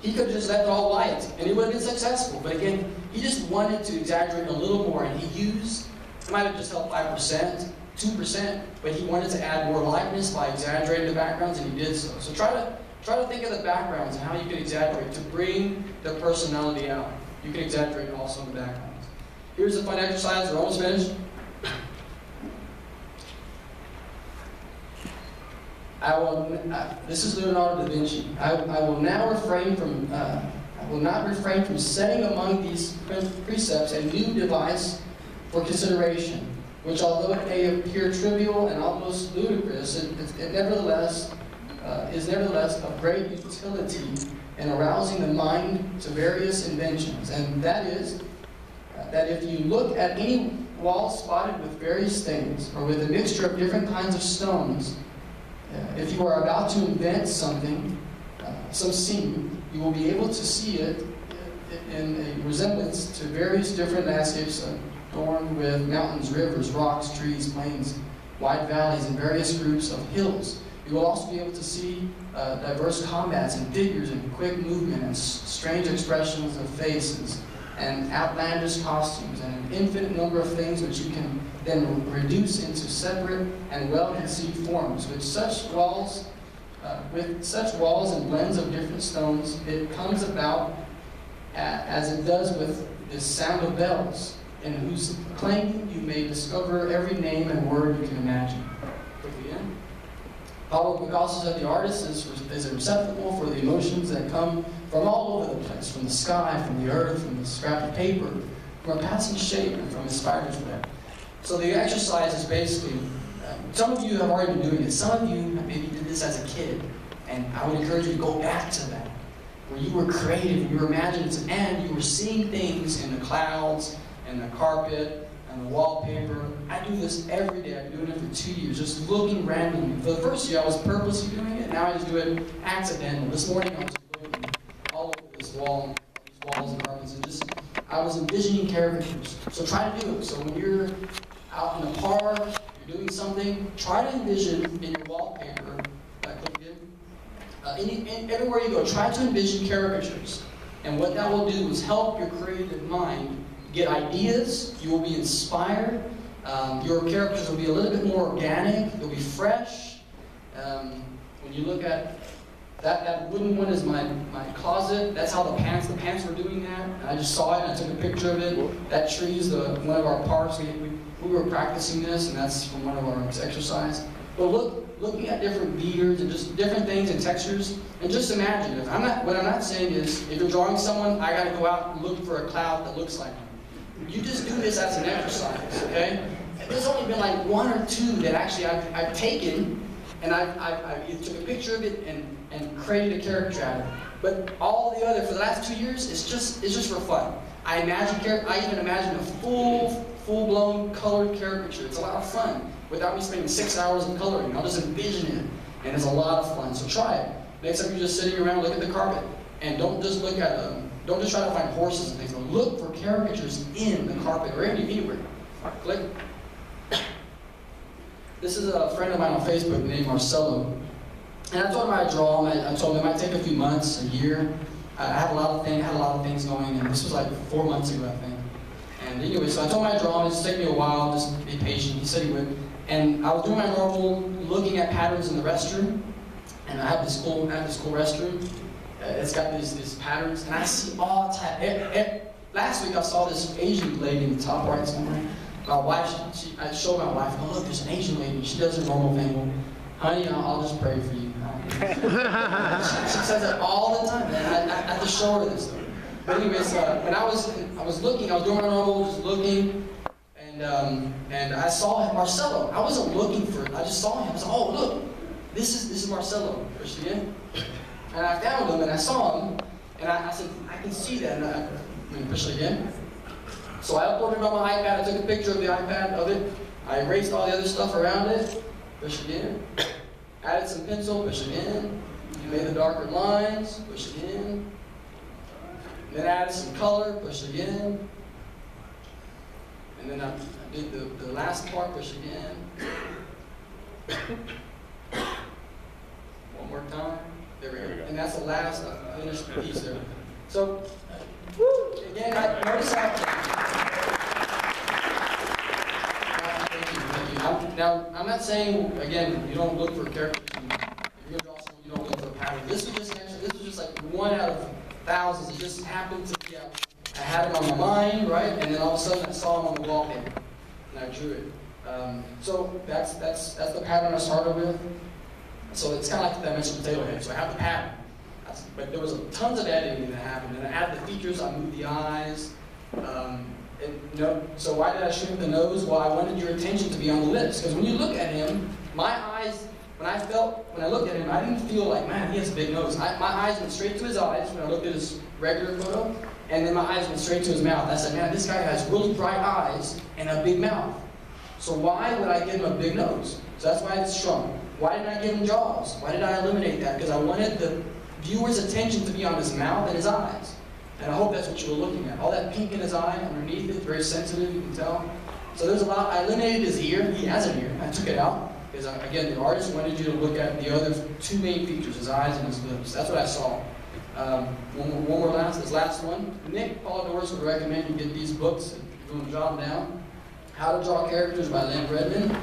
He could have just left it all white, and it would have been successful. But again, he just wanted to exaggerate a little more, and he used, it might have just helped 5%, 2%, but he wanted to add more likeness by exaggerating the backgrounds, and he did so. So try to, try to think of the backgrounds and how you can exaggerate to bring the personality out. You can exaggerate also in the backgrounds. Here's the fun exercise, we're almost finished. I will, uh, this is Leonardo da Vinci. I, I will now refrain from, uh, I will not refrain from setting among these pre- precepts a new device for consideration, which although it may appear trivial and almost ludicrous, it, it, it nevertheless, uh, is nevertheless of great utility in arousing the mind to various inventions. And that is, that if you look at any wall spotted with various things, or with a mixture of different kinds of stones, uh, if you are about to invent something, uh, some scene, you will be able to see it in a resemblance to various different landscapes adorned with mountains, rivers, rocks, trees, plains, wide valleys, and various groups of hills. You will also be able to see uh, diverse combats and figures and quick movement and strange expressions of faces and outlandish costumes and an infinite number of things which you can then reduce into separate and well-conceived forms. With such walls, uh, with such walls and blends of different stones, it comes about as it does with the sound of bells, in whose clanking you may discover every name and word you can imagine. In. Pablo Picasso said the artist is, is a receptacle for the emotions that come from all over the place, from the sky, from the earth, from the scrap of paper, from a passing shape, and from a spider's web. So the exercise is basically, um, some of you have already been doing it. Some of you maybe did this as a kid, and I would encourage you to go back to that, where you were creative, you were imaginative, and you were seeing things in the clouds, and the carpet, and the wallpaper. I do this every day. I've been doing it for two years, just looking randomly. For the first year, I was purposely doing it. Now I just do it accidentally. This morning, I was looking all over this wall, these walls and carpets, and just I was envisioning caricatures. So try to do it. So when you're out in the park, you're doing something, try to envision in your wallpaper, uh, any, in, everywhere you go, try to envision caricatures. And what that will do is help your creative mind get ideas, you will be inspired, um, your characters will be a little bit more organic, they'll be fresh. Um, when you look at that, that wooden one is my, my closet. That's how the pants, the pants were doing that. And I just saw it and I took a picture of it. That tree is the, one of our parks. We, we, we were practicing this and that's from one of our exercise. But look, looking at different beaters and just different things and textures, and just imagine, if I'm not, what I'm not saying is, if you're drawing someone, I gotta go out and look for a cloud that looks like them. You just do this as an exercise, okay? There's only been like one or two that actually I've, I've taken, and I've, I've, I either took a picture of it and, and created a character out of it. But all the other, for the last two years, it's just, it's just for fun. I imagine, I even imagine a full, full-blown colored caricature. It's a lot of fun without me spending six hours of coloring. I'll just envision it, and it's a lot of fun. So try it. Next time you're just sitting around, look at the carpet, and don't just look at them. Don't just try to find horses and things. But look for caricatures in the carpet or any- anywhere. Click. This is a friend of mine on Facebook named Marcelo. And I told him I'd draw him. I, I told him it might take a few months, a year. I I had a lot of things, had a lot of things going, and this was like four months ago, I think. And anyway, so I told him I'd draw him. It's take me a while, just be patient. He said he would. And I was doing my normal, looking at patterns in the restroom. And I have this cool, I have this cool restroom. Uh, It's got these, these patterns, and I see all type. eh, eh, last week I saw this Asian lady in the top right somewhere. My wife, she, I showed my wife, oh look, there's an Asian lady. She does her normal thing. Honey, I'll, I'll just pray for you. she, she says that all the time, and I, I, I have to show her this. But anyways, uh, when I was I was looking, I was doing my normal, just looking, and um, and I saw Marcelo. I wasn't looking for it. I just saw him. I was like, oh look, this is this is Marcelo. It in. And I found him and I saw him, and I, I said, I can see that. And I, I'm gonna push it again. So I uploaded it on my iPad. I took a picture of the iPad of it. I erased all the other stuff around it. Push it in. Added some pencil. Push it in. Made the darker lines. Push it in. Then added some color. Push it again. And then I, did the, the last part. Push it again. One more time. There we go. And that's the last uh, finished piece there. So, woo, again, I notice how. Uh, Thank you, thank you. I'm- Now, I'm not saying, again, you don't look for characters. you're gonna draw someone, you don't look for a pattern. This was just, actually, this was just like one out of thousands. It just happened to be, out. I had it on my mind, right? And then all of a sudden I saw him on the wallpaper, and I drew it. Um, so that's, that's, that's the pattern I started with. So it's kind of like the dimensional potato head. So I have the pattern. But there was tons of editing that happened. And I added the features, I moved the eyes. Um, no, so why did I shrink the nose? Well, I wanted your attention to be on the lips. Because when you look at him, my eyes, when I felt, when I looked at him, I didn't feel like, man, he has a big nose. I, my eyes went straight to his eyes when I looked at his regular photo. And then my eyes went straight to his mouth. I said, man, this guy has really bright eyes and a big mouth. So why would I give him a big nose? So that's why it's shrunk. Why did I give him jaws? Why did I eliminate that? Because I wanted the viewer's attention to be on his mouth and his eyes. And I hope that's what you were looking at. All that pink in his eye underneath it, very sensitive, you can tell. So there's a lot, I eliminated his ear. He has an ear. I took it out. Because uh, again, the artist wanted you to look at the other two main features, his eyes and his lips. That's what I saw. Um, one, more, one more last, this last one. Nick Polidorus would recommend you get these books if you want to jot them down. How to Draw Caricatures by Lenn Redman.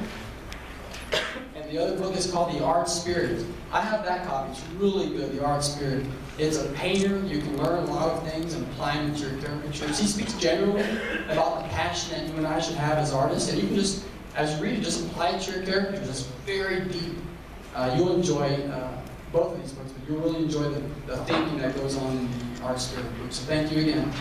And the other book is called The Art Spirit. I have that copy. It's really good, The Art Spirit. It's a painter. You can learn a lot of things and apply them to your caricatures. He speaks generally about the passion that you and I should have as artists. And you can just, as you read it, just apply it to your characters. It's very deep. Uh, you'll enjoy uh, both of these books, but you'll really enjoy the, the thinking that goes on in the Art Spirit book. So thank you again.